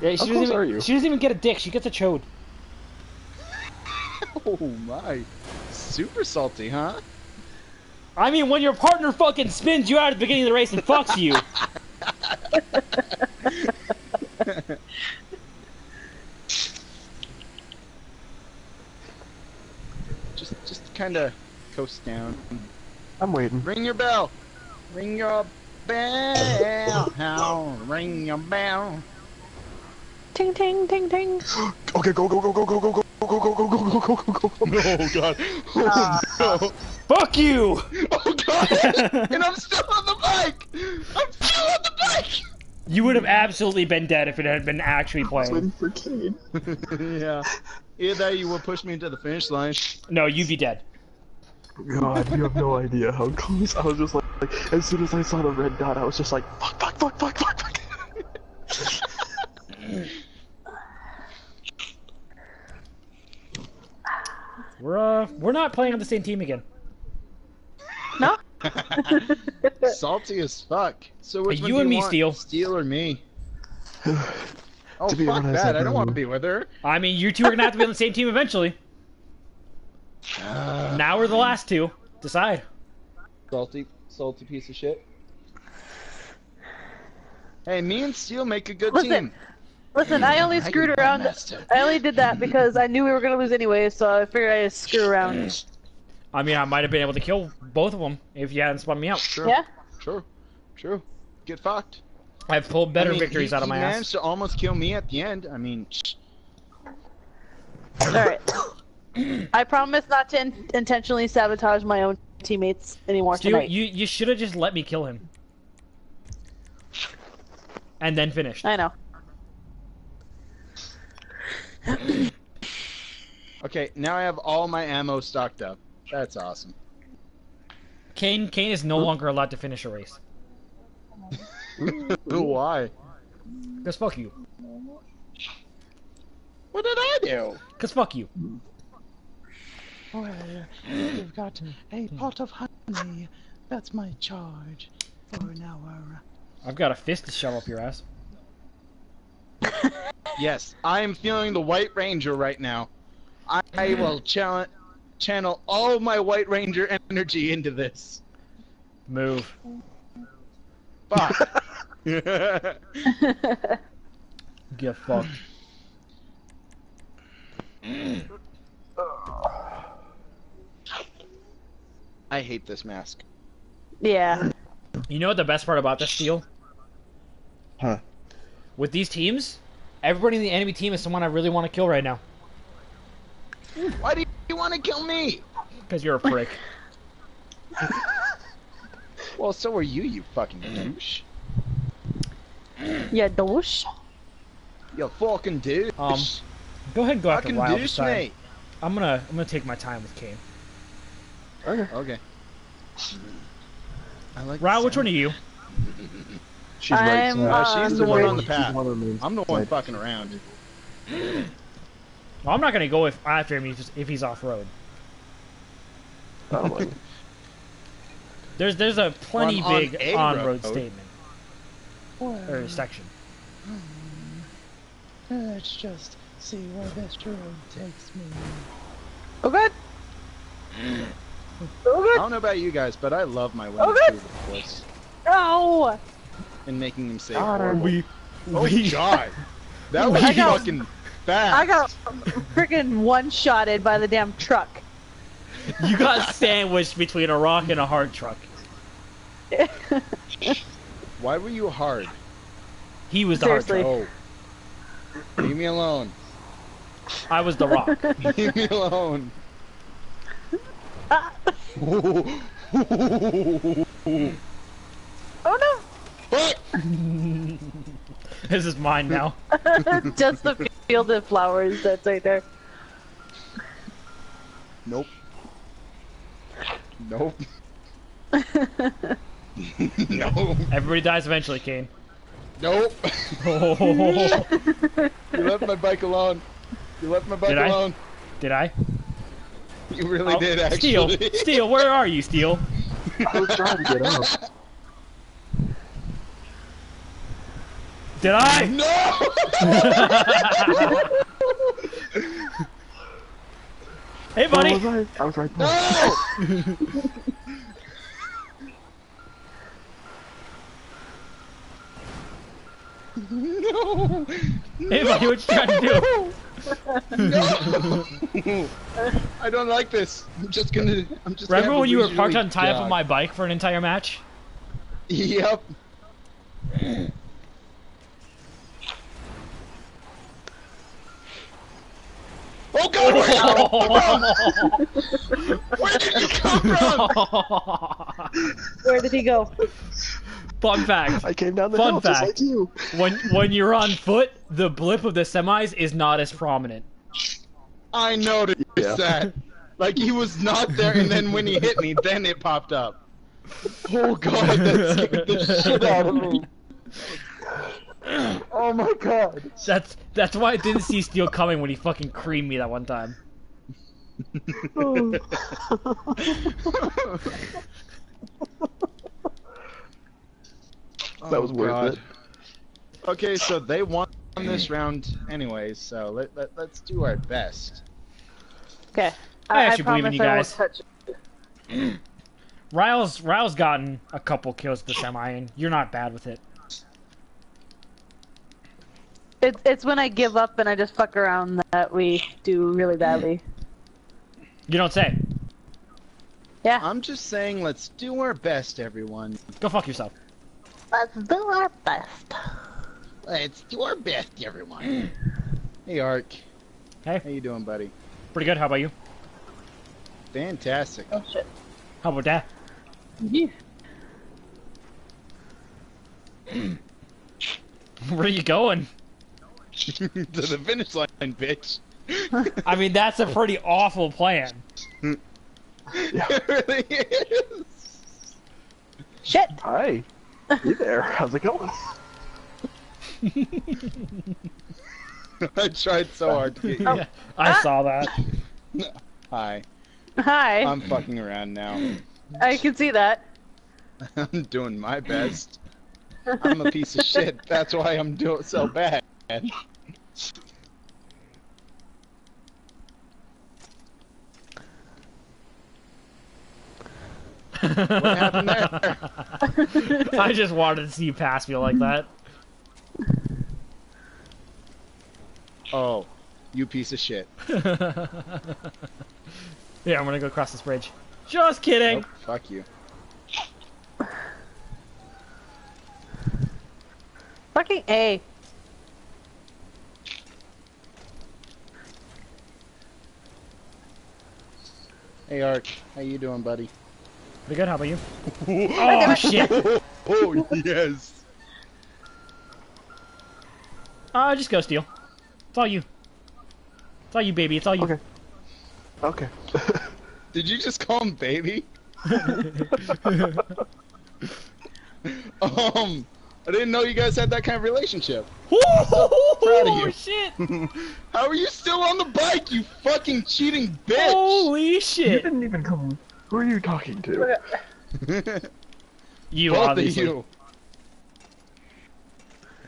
Yeah, she How doesn't, close even, are you? she doesn't even get a dick. She gets a chode. [LAUGHS] Oh my! Super salty, huh? I mean, when your partner fucking spins you out at the beginning of the race and fucks you. [LAUGHS] Just, just kind of coast down. I'm waiting. Ring your bell. Ring your bell. Ring your bell. Ting ting ting ting. Okay, go go go go go go go go go go go go go go go go. Oh god! Oh no! Fuck you! Oh god! and I'm still on the bike. I'm still on the bike. You would have absolutely been dead if it had been actually I was playing. waiting for Kane. yeah. Either you will push me into the finish line. No, you'd be dead. God, you have no idea how close. I was just like, like, as soon as I saw the red dot, I was just like, fuck, fuck, fuck, fuck, fuck, fuck. We're uh, we're not playing on the same team again. No? [LAUGHS] Salty as fuck. So which Hey, one you do and me, want? Steel. Steel or me? [SIGHS] Oh To be fuck honest, that! I'd I don't want to be with her. I mean, you two are gonna have to be on the same team eventually. Uh, [SIGHS] Now we're the last two. Decide. salty, salty piece of shit. Hey, me and Steel make a good Listen, team. Listen, I only screwed around. I only did that because I knew we were gonna lose anyway, so I figured I'd just screw around. I mean, I might have been able to kill both of them if you hadn't spun me out. True. Yeah? True. True. Get fucked. I've pulled better I mean, victories he, out of he my managed ass. to almost kill me at the end. I mean, Alright. I promise not to in- intentionally sabotage my own teammates anymore Stu, tonight. you you should have just let me kill him. And then finished. I know. Okay, now I have all my ammo stocked up. That's awesome. Kane Kane is no longer allowed to finish a race. [LAUGHS] Why? Cause fuck you. What did I do? Cause fuck you. Well, you've got a pot of honey. That's my charge for an hour. I've got a fist to shove up your ass. [LAUGHS] Yes, I am feeling the White Ranger right now. I, I will channel, channel all my White Ranger energy into this. Move. Fuck. [LAUGHS] Get fucked. I hate this mask. Yeah. You know what the best part about this deal? Huh. With these teams, everybody in the enemy team is someone I really want to kill right now. Why do you want to kill me? Because you're a prick. [LAUGHS] Well, so are you, you fucking douche. Yeah, douche. You fucking douche. Um, Go ahead and go after fucking Ryle this douche time. me. I'm gonna I'm gonna take my time with Kane. Okay. Okay. I like Ryle, which one are you? [LAUGHS] She's I'm right. Uh, she's the the one on the path. one of the I'm the one fucking around. Well, I'm not gonna go if after him if he's, if he's off road. Oh, like, [LAUGHS] There's there's a plenty On- on big a on road. road statement or section. let's just see where this road takes me. Oh god. Oh I don't know about you guys, but I love my way Okay. through the course No. And making him safe. God, horrible. We Oh we god, [LAUGHS] that was I got- fucking fast. I got freaking one-shotted by the damn truck. you got sandwiched between a rock and a hard truck. [LAUGHS] Why were you hard? He was the hard truck. Oh, leave me alone. I was the rock. [LAUGHS] Leave me alone. Ah. Oh no. Fuck! [LAUGHS] this is mine now. [LAUGHS] Just the field of flowers that's right there. Nope. Nope. [LAUGHS] no. Everybody dies eventually, Kane. Nope. Oh, You left my bike alone. You left my bike Did I? alone. did I? You really Oh, did, actually. Steel, Steel, where are you, Steel? I was trying to get up. Did I? No! [LAUGHS] Hey, Where buddy. was I? I was right there. no! no! Hey, buddy, what you trying to do? No! I don't like this. I'm just gonna. I'm just. gonna Remember when you were parked on tie up on my bike for an entire match? Yep. Oh God! [LAUGHS] Where did you come from? Where did you come from? Where did he go? Fun fact: I came down the Fun hill just like you. when when you're on foot, the blip of the semis is not as prominent. I noticed Yeah. that. Like he was not there, and then when he hit me, then it popped up. [LAUGHS] Oh God, [LAUGHS] that scared the shit out of me. [CLEARS THROAT] Oh my god. That's that's why I didn't see Steel coming when he fucking creamed me that one time. [LAUGHS] That was Oh, worth God. it. Okay, so they won this round anyways, so let, let, let's do our best. Okay. I actually believe in promise you guys. touch it. [CLEARS THROAT] Ryle's Ryle's gotten a couple kills at the semi, and you're not bad with it. It's it's when I give up and I just fuck around that we do really badly. You don't say. Yeah. I'm just saying, let's do our best, everyone. Go fuck yourself. Let's do our best. Let's do our best, everyone. [CLEARS THROAT] hey, Ark. Hey. How you doing, buddy? Pretty good. How about you? Fantastic. Oh shit. How about that? Yeah. [CLEARS THROAT] Where are you going? [LAUGHS] to the finish line, bitch. [LAUGHS] I mean, that's a pretty awful plan. [LAUGHS] it really is. Shit! Hi. Hey there. How's it going? I tried so hard to get you. Yeah, oh. I ah. saw that. Hi. Hi. I'm fucking around now. I can see that. I'm doing my best. I'm a piece of shit. That's why I'm doing so bad. What happened there? [LAUGHS] I just wanted to see you pass me like that. Oh, you piece of shit. [LAUGHS] yeah, I'm gonna go across this bridge. Just kidding. Nope, fuck you. Fucking A. Hey Arch, how you doing, buddy? Pretty good. How about you? [LAUGHS] oh shit! [LAUGHS] oh yes. Uh, just go Steel. It's all you. It's all you, baby. It's all you. Okay. Okay. [LAUGHS] Did you just call him baby? um, I didn't know you guys had that kind of relationship. proud of you. shit! [LAUGHS] How are you still on the bike, you fucking cheating bitch? Holy shit! you didn't even come. Who are you talking to? [LAUGHS] You Both obviously. of you.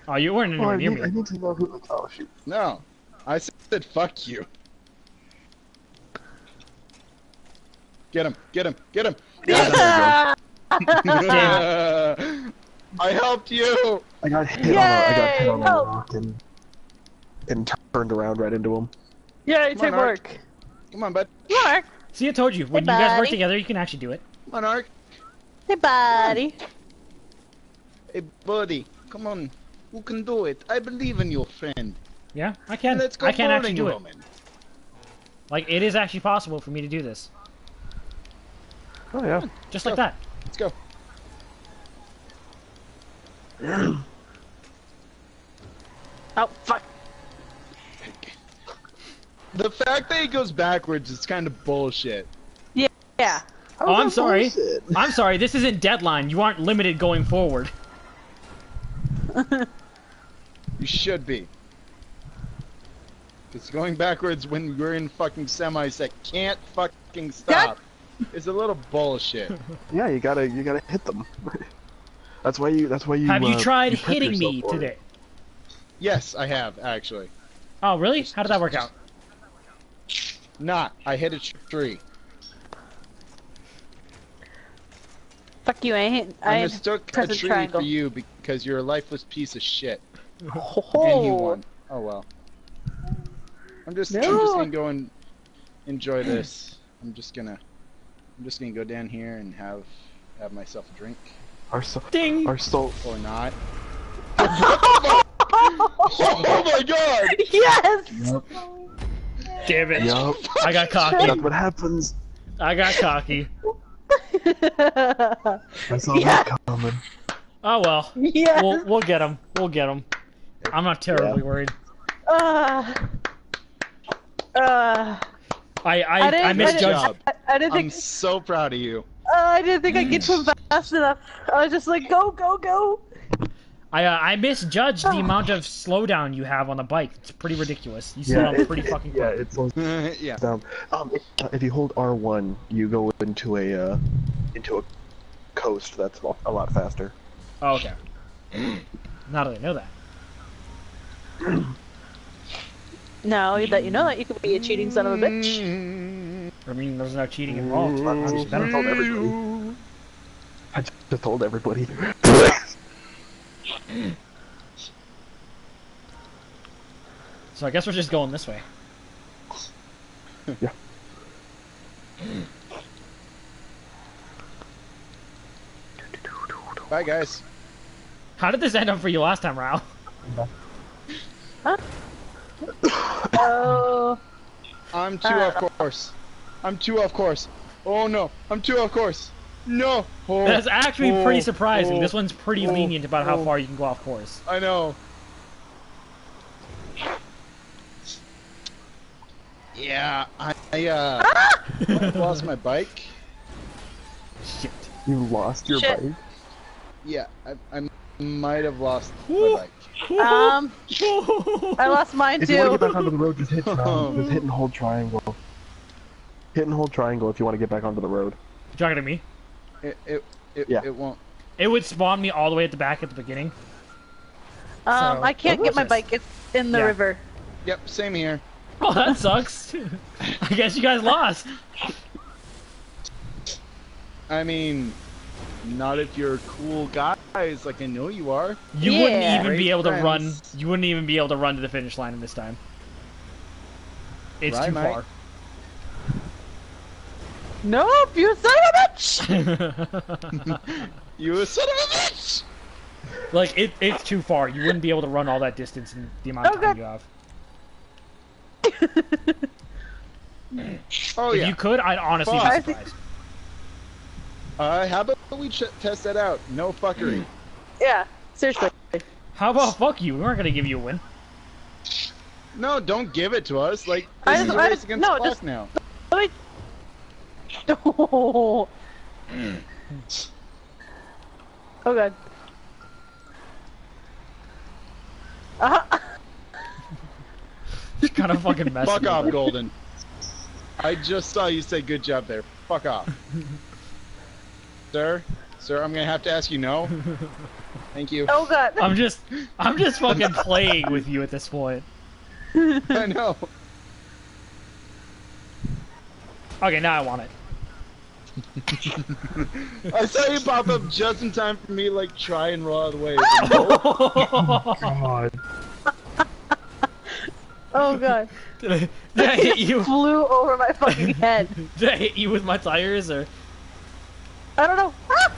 Oh, you weren't Oh, anywhere I, near need, I me. need to know who. Oh shoot. No, I said fuck you. Get him! Get him! Get him! [LAUGHS] Get him! I helped you. I got hit on a, I got hit Yay! on a Help! rock and and turned around right into him. Yeah, Come on, Ark. teamwork. Come on, bud. Mark. See, I told you. When Hey, you guys work buddy. together, you can actually do it. Come on, Ark. Hey, buddy. Hey, buddy. Come on. Who can do it? I believe in your friend. Yeah, I can. Let's go I can actually bowling, do it. Roman. Like, it is actually possible for me to do this. Oh yeah. Just like Go. that. Let's go. Oh, fuck. The fact that he goes backwards is kind of bullshit. Yeah. Yeah. Oh, I'm sorry. bullshit. [LAUGHS] I'm sorry. This isn't deadline. You aren't limited going forward. You should be. Because going backwards when you're in fucking semis that can't fucking stop is a little bullshit. [LAUGHS] Yeah, you gotta you gotta hit them. [LAUGHS] that's why you. That's why you. Have you uh, tried you hitting me for it. today? yes, I have, actually. Oh, really? How did that work out? Not. I hit a tree. Fuck you, I ain't. I I ain't mistook a tree triangle. for you because you're a lifeless piece of shit. And he Oh. won. Oh well. I'm just, I'm just gonna go and enjoy this. I'm just gonna, I'm just gonna go down here and have, have myself a drink Our soul. Ding! Our soul. or not. [LAUGHS] oh my god! Yes! Damn it! Yup. I got cocky. That's what happens. I got cocky. I saw Yeah. that coming. Oh well. yes! We'll we'll get him. We'll get him. I'm not terribly worried. Uh, uh, I I, I didn't- I I misjudged. didn't- job. I, I didn't I'm so proud of you. Uh, I didn't think I'd get to him fast enough. I was just like, go, go, go. I uh, I misjudged the [SIGHS] amount of slowdown you have on the bike. It's pretty ridiculous. You slow down it- pretty it- fucking Yeah, quick. it slows [LAUGHS] yeah. down. Um, if, uh, if you hold R1, you go into a uh, into a coast that's a lot- faster. Oh, okay. now that I know that. No, that you know that you could be a cheating son of a bitch. I mean, there's no cheating involved. I just told everybody. I just told everybody. So I guess we're just going this way. yeah. Bye guys. How did this end up for you last time, Rao? Oh, [LAUGHS] I'm too Uh, off course. I'm too off course. Oh no, I'm too off course. No. Oh, [LAUGHS] That's actually pretty oh, surprising. oh, This one's pretty oh, lenient about how oh. far you can go off course. I know. Yeah, I, I uh [LAUGHS] lost my bike. Shit. You lost your Shit. bike. Yeah, I, I might have lost Woo. my bike. Um, [LAUGHS] I lost mine too. If you want to too. get back onto the road, just hit um, just hit and hold triangle. Hit and hold triangle if you want to get back onto the road. talking to me. It it it, Yeah. it won't. It would spawn me all the way at the back at the beginning. Um, So- I can't get my bike. It's in the Yeah. river. Yep, same here. [LAUGHS] Oh, that sucks. [LAUGHS] I guess you guys lost. I mean, not if you're cool guys like I know you are. You wouldn't Yeah. even be Great able to run. You wouldn't even be able to run to the finish line in this time. It's Right, too mate? far. Nope, you son of a bitch! [LAUGHS] [LAUGHS] You a son of a bitch! like it, it's too far. You wouldn't be able to run all that distance in the amount of time God. you have. Oh if yeah. you could, I'd honestly Fuck. be surprised. Uh, how about we ch- test that out? No fuckery. [CLEARS THROAT] yeah, seriously. How about fuck you? We weren't gonna give you a win. no, don't give it to us. Like this I is just- a I race just- against no, just- now. Let me. Oh. [LAUGHS] oh god. [LAUGHS] Uh, It's kind of fucking messy. Fuck off, Golden. I just saw you say good job there. Fuck off. [LAUGHS] Sir? Sir, I'm gonna have to ask you no. Thank you. oh god. I'm just, I'm just fucking playing with you at this point. I know. Okay, now I want it. I saw you pop up just in time for me like try and roll out of the way. oh, [LAUGHS] God. Oh god. did I hit you? [LAUGHS] Flew over my fucking [LAUGHS] head. Did I hit you with my tires or? I don't know. Ah!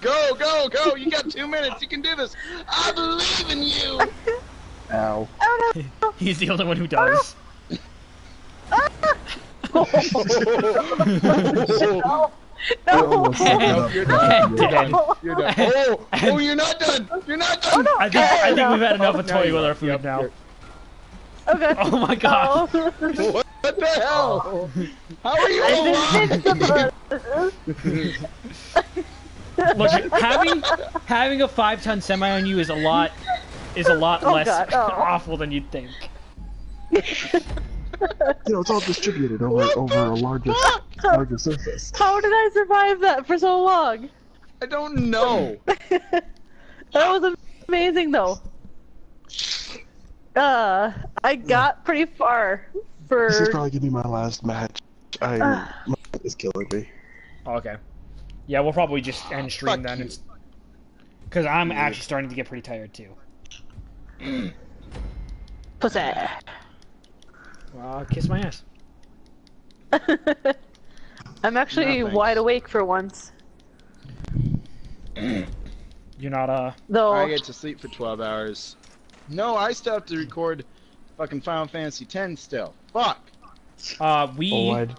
go, go, go! You got two minutes. You can do this. I believe in you. Ow. I don't. He's the only one who does. No. No. almost No, you're done. You're done. You're done. Oh, oh, you're not done. You're not done. no. I think I think we've had enough Oh, of toy with our food Yep, now. you're- Okay. Oh my god. Oh. What the hell? How are you alive? didn't think the Look, having having a five ton semi on you is a lot is a lot Oh, less God. Oh. awful than you'd think. [LAUGHS] [LAUGHS] You know, it's all distributed over over a larger larger surface. How did I survive that for so long? I don't know. [LAUGHS] that was amazing though. Uh, I got pretty far For This is probably gonna be my last match. I [SIGHS] my is killing me. Okay. Yeah, we'll probably just end stream Fuck then. Because I'm actually starting to get pretty tired too. Pussy. Uh, kiss my ass. [LAUGHS] I'm actually No, wide awake for once. You're not uh. Though. I get to sleep for 12 hours. No, I still have to record fucking Final Fantasy X still. Fuck. Uh, we. Oh, I'd,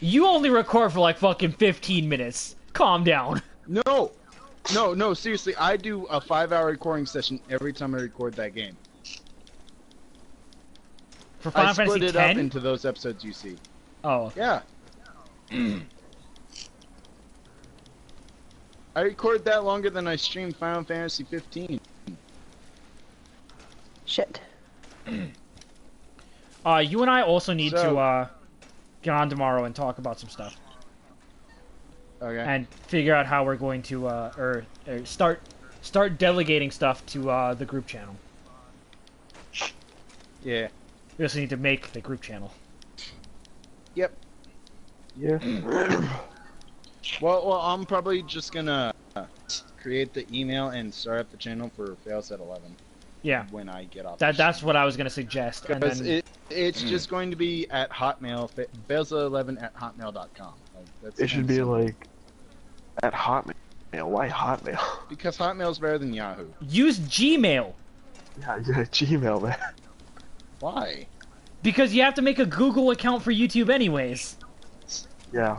You only record for like fucking 15 minutes. Calm down. No. No, no, seriously, I do a five hour recording session every time I record that game. For Final I split Fantasy it up into those episodes you see. Oh, Yeah. [CLEARS THROAT] I recorded that longer than I streamed Final Fantasy 15. Shit. [CLEARS THROAT] uh, you and I also need to uh get on tomorrow and talk about some stuff Okay. and figure out how we're going to uh or, or start start delegating stuff to uh the group channel. yeah. We also need to make the group channel. Yep. yeah. [CLEARS THROAT] Well, well, I'm probably just gonna uh, create the email and start up the channel for Fails at 11 Yeah, when I get off. That, that's what I was gonna suggest. And Because then it, it's just going to be at Hotmail, fails11 at hotmail.com. Like, It should be simple. like at Hotmail. Why Hotmail? [LAUGHS] Because Hotmail's better than Yahoo. use Gmail Yeah, yeah, [LAUGHS] Gmail, man. Why? Because you have to make a Google account for YouTube anyways. Yeah.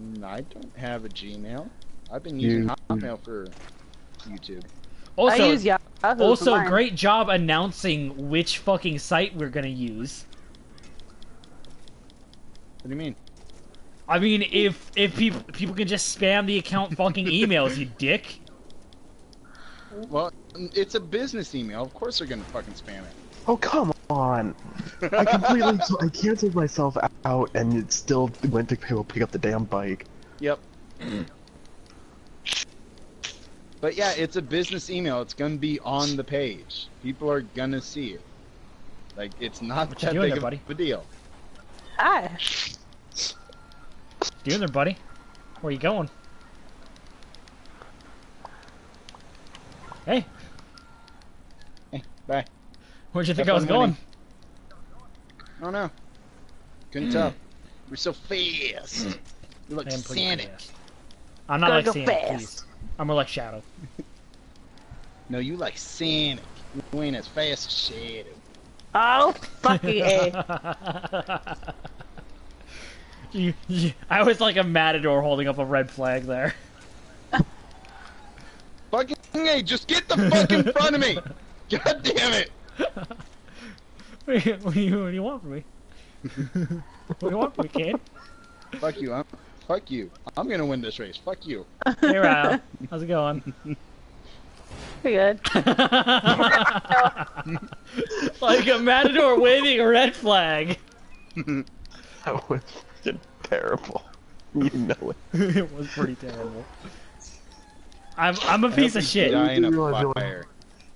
Mm, I don't have a Gmail. I've been using You- Hotmail for YouTube. Also, I use Yahoo. also mine. great job announcing which fucking site we're gonna use. What do you mean? I mean, if if people people can just spam the account fucking emails, you dick. Well, it's a business email. Of course they're gonna fucking spam it. Oh come on! I completely [LAUGHS] I canceled myself out, and it still went to go pick up the damn bike. Yep. but yeah, it's a business email. It's gonna be on the page. People are gonna see it. Like it's not What you that doing big there, of buddy? a deal. Hi. Doing there, buddy. Where you going? Hey, Hey, bye. where'd you think Have I was fun going? winning. Oh no. Couldn't tell. Mm. We're so fast. Mm. You look I am Sonic. fast. I'm not Gotta like go Santa, fast. please. I'm more like Shadow. [LAUGHS] No, you like Sonic. You ain't as fast as Shadow. Oh, fucking [LAUGHS] A. you, you, I was like a matador holding up a red flag there. [LAUGHS] Fucking hey, just get the fuck in front of me! [LAUGHS] God damn it! What do you, what do you, what do you want from me? what do you want from me, kid? [LAUGHS] Fuck you, I'm fuck you. I'm gonna win this race. Fuck you. Hey, Rao. How's it going? Pretty good. [LAUGHS] like a matador waving a red flag. That was terrible. You know it. it was pretty terrible. I'm I'm a piece of shit. Die in a You realize you're- fire.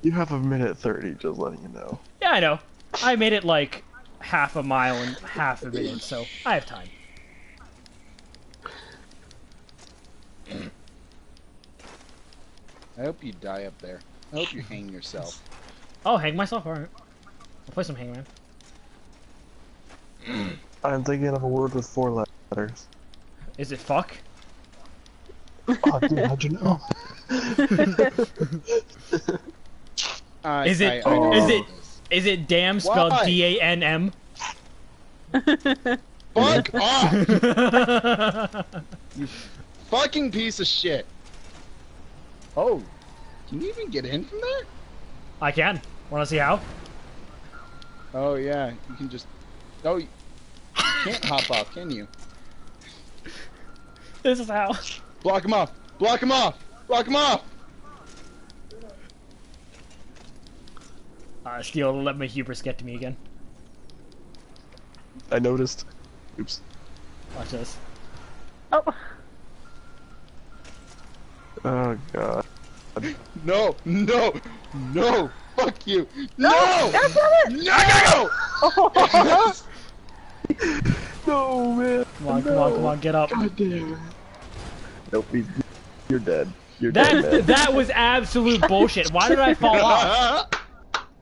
You have a minute thirty, just letting you know. Yeah, I know. I made it like half a mile in half a minute, so I have time. I hope you die up there. I hope you hang yourself. Oh, hang myself. All right. I'll play some Hangman. [CLEARS THROAT] I'm thinking of a word with four letters. Is it fuck? Oh, dude, how'd you know? [LAUGHS] [LAUGHS] I, Is it- I, I know is what it- Is it damn spelled Why? D A N M? [LAUGHS] Fuck [LAUGHS] off! [LAUGHS] Fucking piece of shit. Oh, can you even get in from there? I can. Want to see how? Oh yeah, you can just. Oh, you can't hop off, can you? This is how. Block him off! Block him off! Block him off! Uh, Steel, let my hubris get to me again. I noticed. Oops. Watch this. Oh, Oh god. [LAUGHS] No, no, no! Fuck you! No! that's not it. No! I gotta go! No man. Come on, come on, come on, get up. God damn it. Nope, he's, you're dead. You're dead, That man. that was absolute bullshit. Why did I fall off? [LAUGHS]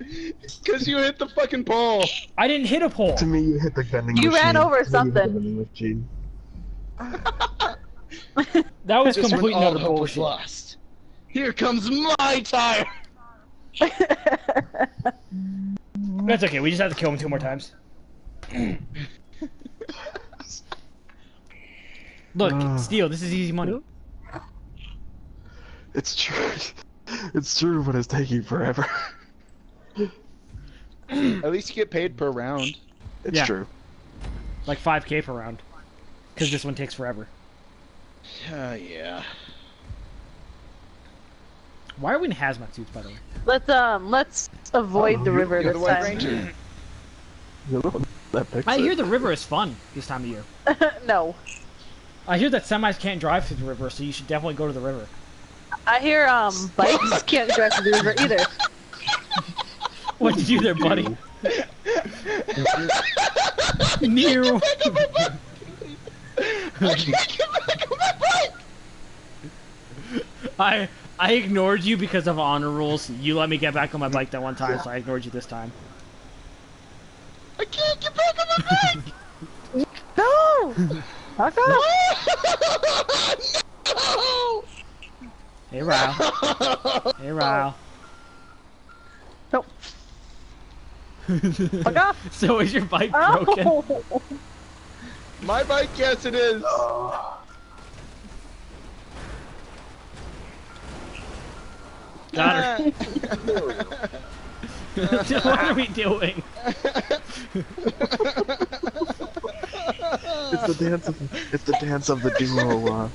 [LAUGHS] Cause you hit the fucking pole. I didn't hit a pole. To me, you hit the vending You machine. ran over To me, you hit something. That was [LAUGHS] Just when complete and utter hope was bullshit. lost. Here comes my tire. [LAUGHS] That's okay. We just have to kill him two more times. Look. Uh. Steel, this is easy money. It's true. It's true, but it's taking forever. At least you get paid per round. It's Yeah. true. Like 5k per round. Because this one takes forever. Uh, yeah. Why are we in hazmat suits, by the way? let's um, let's avoid Oh, the river You're this the White time. Ranger. You're that I it. hear the river is fun this time of year. [LAUGHS] no, I hear that semis can't drive through the river, so you should definitely go to the river. I hear um, bikes [LAUGHS] can't drive through the river either. What did you do there, buddy? New. I can't get back on my bike. I I ignored you because of honor rules. You let me get back on my bike that one time, so I ignored you this time. I can't get back on my bike. [LAUGHS] No, I got no! Hey, Ryle. Hey, Ryle. Nope. Fuck off. [LAUGHS] so is your bike broken? Oh. My bike, yes, it is. Got her. [LAUGHS] [LAUGHS] what are we doing? It's the dance of it's the dance of the duo uh,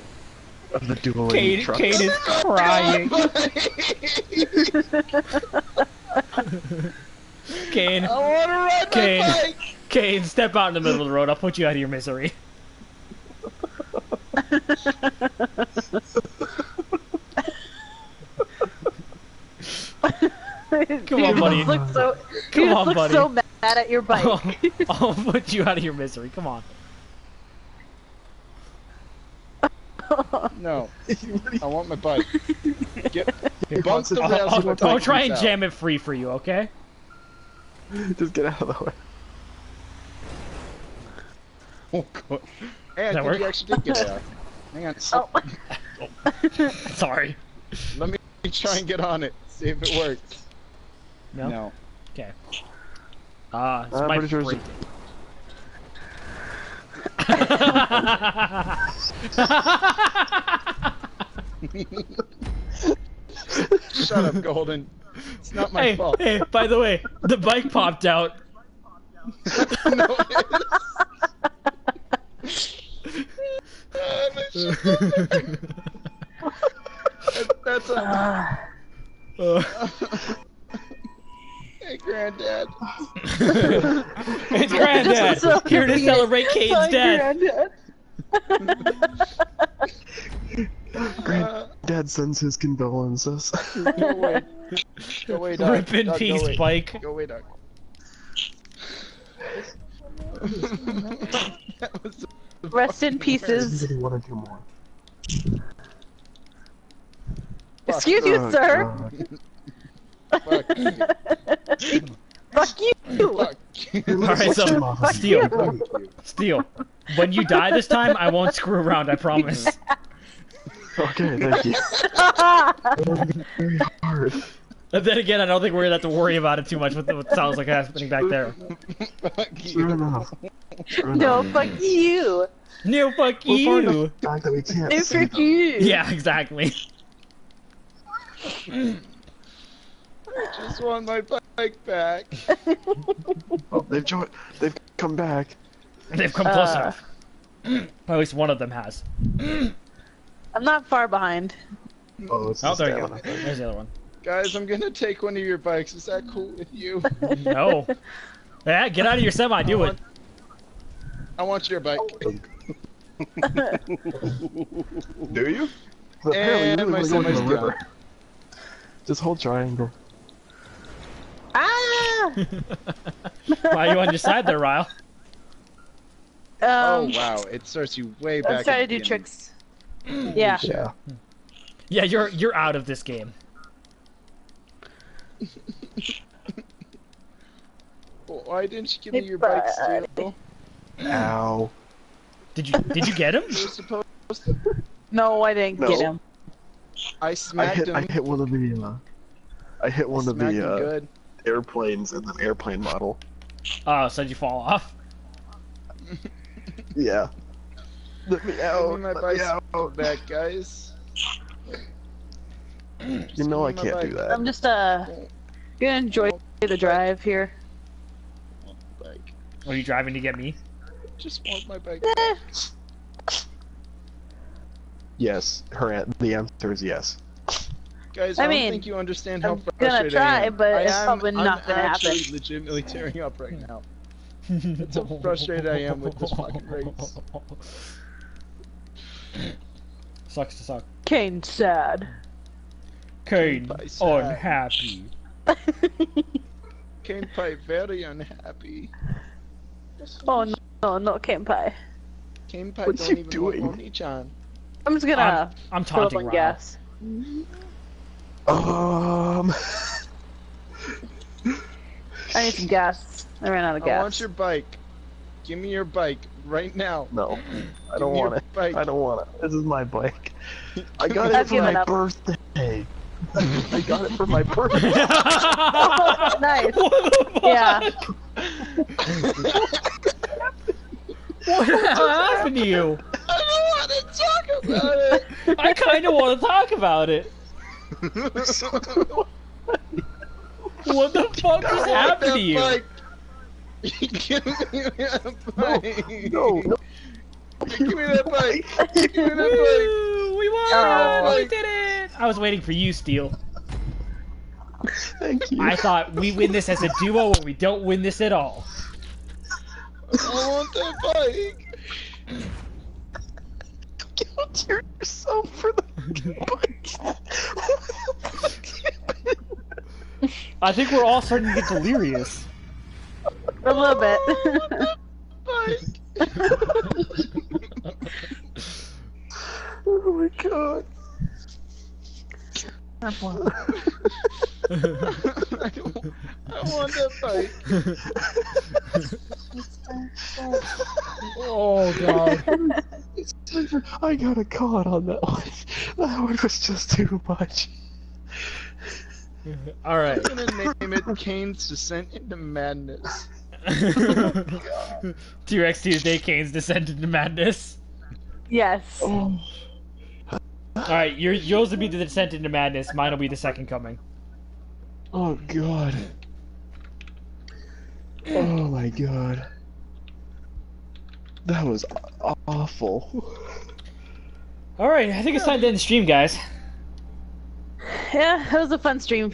of the duo Kane, trucks. Kane is crying. Kane, I want to ride my Kane. bike. Kane, step out in the middle of the road. I'll put you out of your misery. [LAUGHS] Come on, buddy. Look so, Come you just on, look buddy. so mad at your [LAUGHS] bike. I'll, [LAUGHS] I'll put you out of your misery. Come on. No, I want my bike. Get He bump the it- I'll, rails. I'll- I'll try and out. jam it free for you, okay? [LAUGHS] Just get out of the way. Oh, God. Hey, I that think you actually did get out. [LAUGHS] Hang on, so [LAUGHS] Oh, Sorry. let me try and get on it. See if it works. No? No. Okay. Ah, it's I'm my pretty sure it's- Shut up, Golden. It's not my hey, fault. hey, by the way, the bike popped out. no, it is. That- That's a. Uh, Hey, Granddad. it's Granddad! so Here to celebrate Kane's Sorry, death! Granddad. Uh, Dad sends his condolences. go away. Go away, dog. Rip in Dog, go peace, away. bike. Go away, dog. that was the Rest in pieces. He wanted to more. Excuse you, Oh, sir. [LAUGHS] God. fuck. Fuck you. Alright, so, Fuck Steel. Steel. When you die this time, I won't screw around, I promise. Okay, thank you. Very hard. But then again, I don't think we're gonna have to worry about it too much with what sounds like happening back there. Fuck True you. enough. True No, fuck you. No, fuck We're far enough you! back that we can't No, fuck you. Yeah, exactly. Just want my bike back. [LAUGHS] Oh, they've joined. They've come back. They've come close Uh. enough. [CLEARS THROAT] At least one of them has. [CLEARS THROAT] I'm not far behind. Oh, Oh, there you go. stamina. There's the other one. Guys, I'm gonna take one of your bikes. Is that cool with you? [LAUGHS] No. Yeah, get out of your semi, do it. I want your bike. [LAUGHS] Do you? But apparently you my really want to go in the river. Just hold triangle. Ah! Why are you on your side there, Ryle? Oh Um, wow, it starts you way back. I'm at trying to do tricks. Yeah. Yeah. Yeah, you're you're out of this game. Well, Why didn't you give me your bike, buddy. Steel? Ow. Did you did you get him? [LAUGHS] You were supposed to. No, I didn't No. get him. I I smacked hit. him. I hit one of the. Uh, I hit one of the uh, good. Airplanes in the airplane model. Oh, so did you fall off? [LAUGHS] Yeah. Let me Give out. me my Let me bicycle out. back, guys. You know I Just give me can't do that. I'm just uh gonna enjoy the drive here. Bike. Are you driving to get me? Just want my bike. Eh, Yes. Her. an- The answer is yes. Guys, I I, don't mean, think you understand how I'm frustrated gonna try, I am. but I it's am, probably not I'm gonna actually happen. legitimately tearing up right now. That's how frustrated I am with this fucking race. [LAUGHS] Sucks to suck. Kane's sad. Kane, By side. unhappy. [LAUGHS] Cane Pipe very unhappy. Oh no, no, no Kane Pie. Cane Pipe What's don't he even doing? want Oni-chan. I'm just gonna I'm fill up taunting on Ryle. gas. Um. I need some gas. I ran out of gas. I want your bike. Give me your bike right now. No. I don't want it. Bike. I don't want it. This is my bike. [LAUGHS] [LAUGHS] I got it for my up. [LAUGHS] birthday. I got it for my birthday. nice. What the? Yeah. What happened to you? I don't want to talk about it. I kind of want to talk about it. What the fuck just I want happened to you? bike. [LAUGHS] Give me that bike. no, no. Give me that bike. Give me that bike. We won! Oh. We did it! I was waiting for you, Steel. Thank you. I thought we win this as a duo, or we don't win this at all. I want that bike. Count yourself for the bike. I think we're all starting to get delirious. A little bit. Bike. oh my god. I don't. I want that bike. [LAUGHS] oh god. I got a caught on that one. That one was just too much. All right. I'm gonna name it Kane's Descent into Madness. [LAUGHS] T-Rex Tuesday, Kane's Descent into Madness. yes. Oh, All right, your yours will be the Descent into Madness. Mine will be the Second Coming. oh god. Oh my god. That was awful. All right, I think it's time to end the stream, guys. Yeah, it was a fun stream.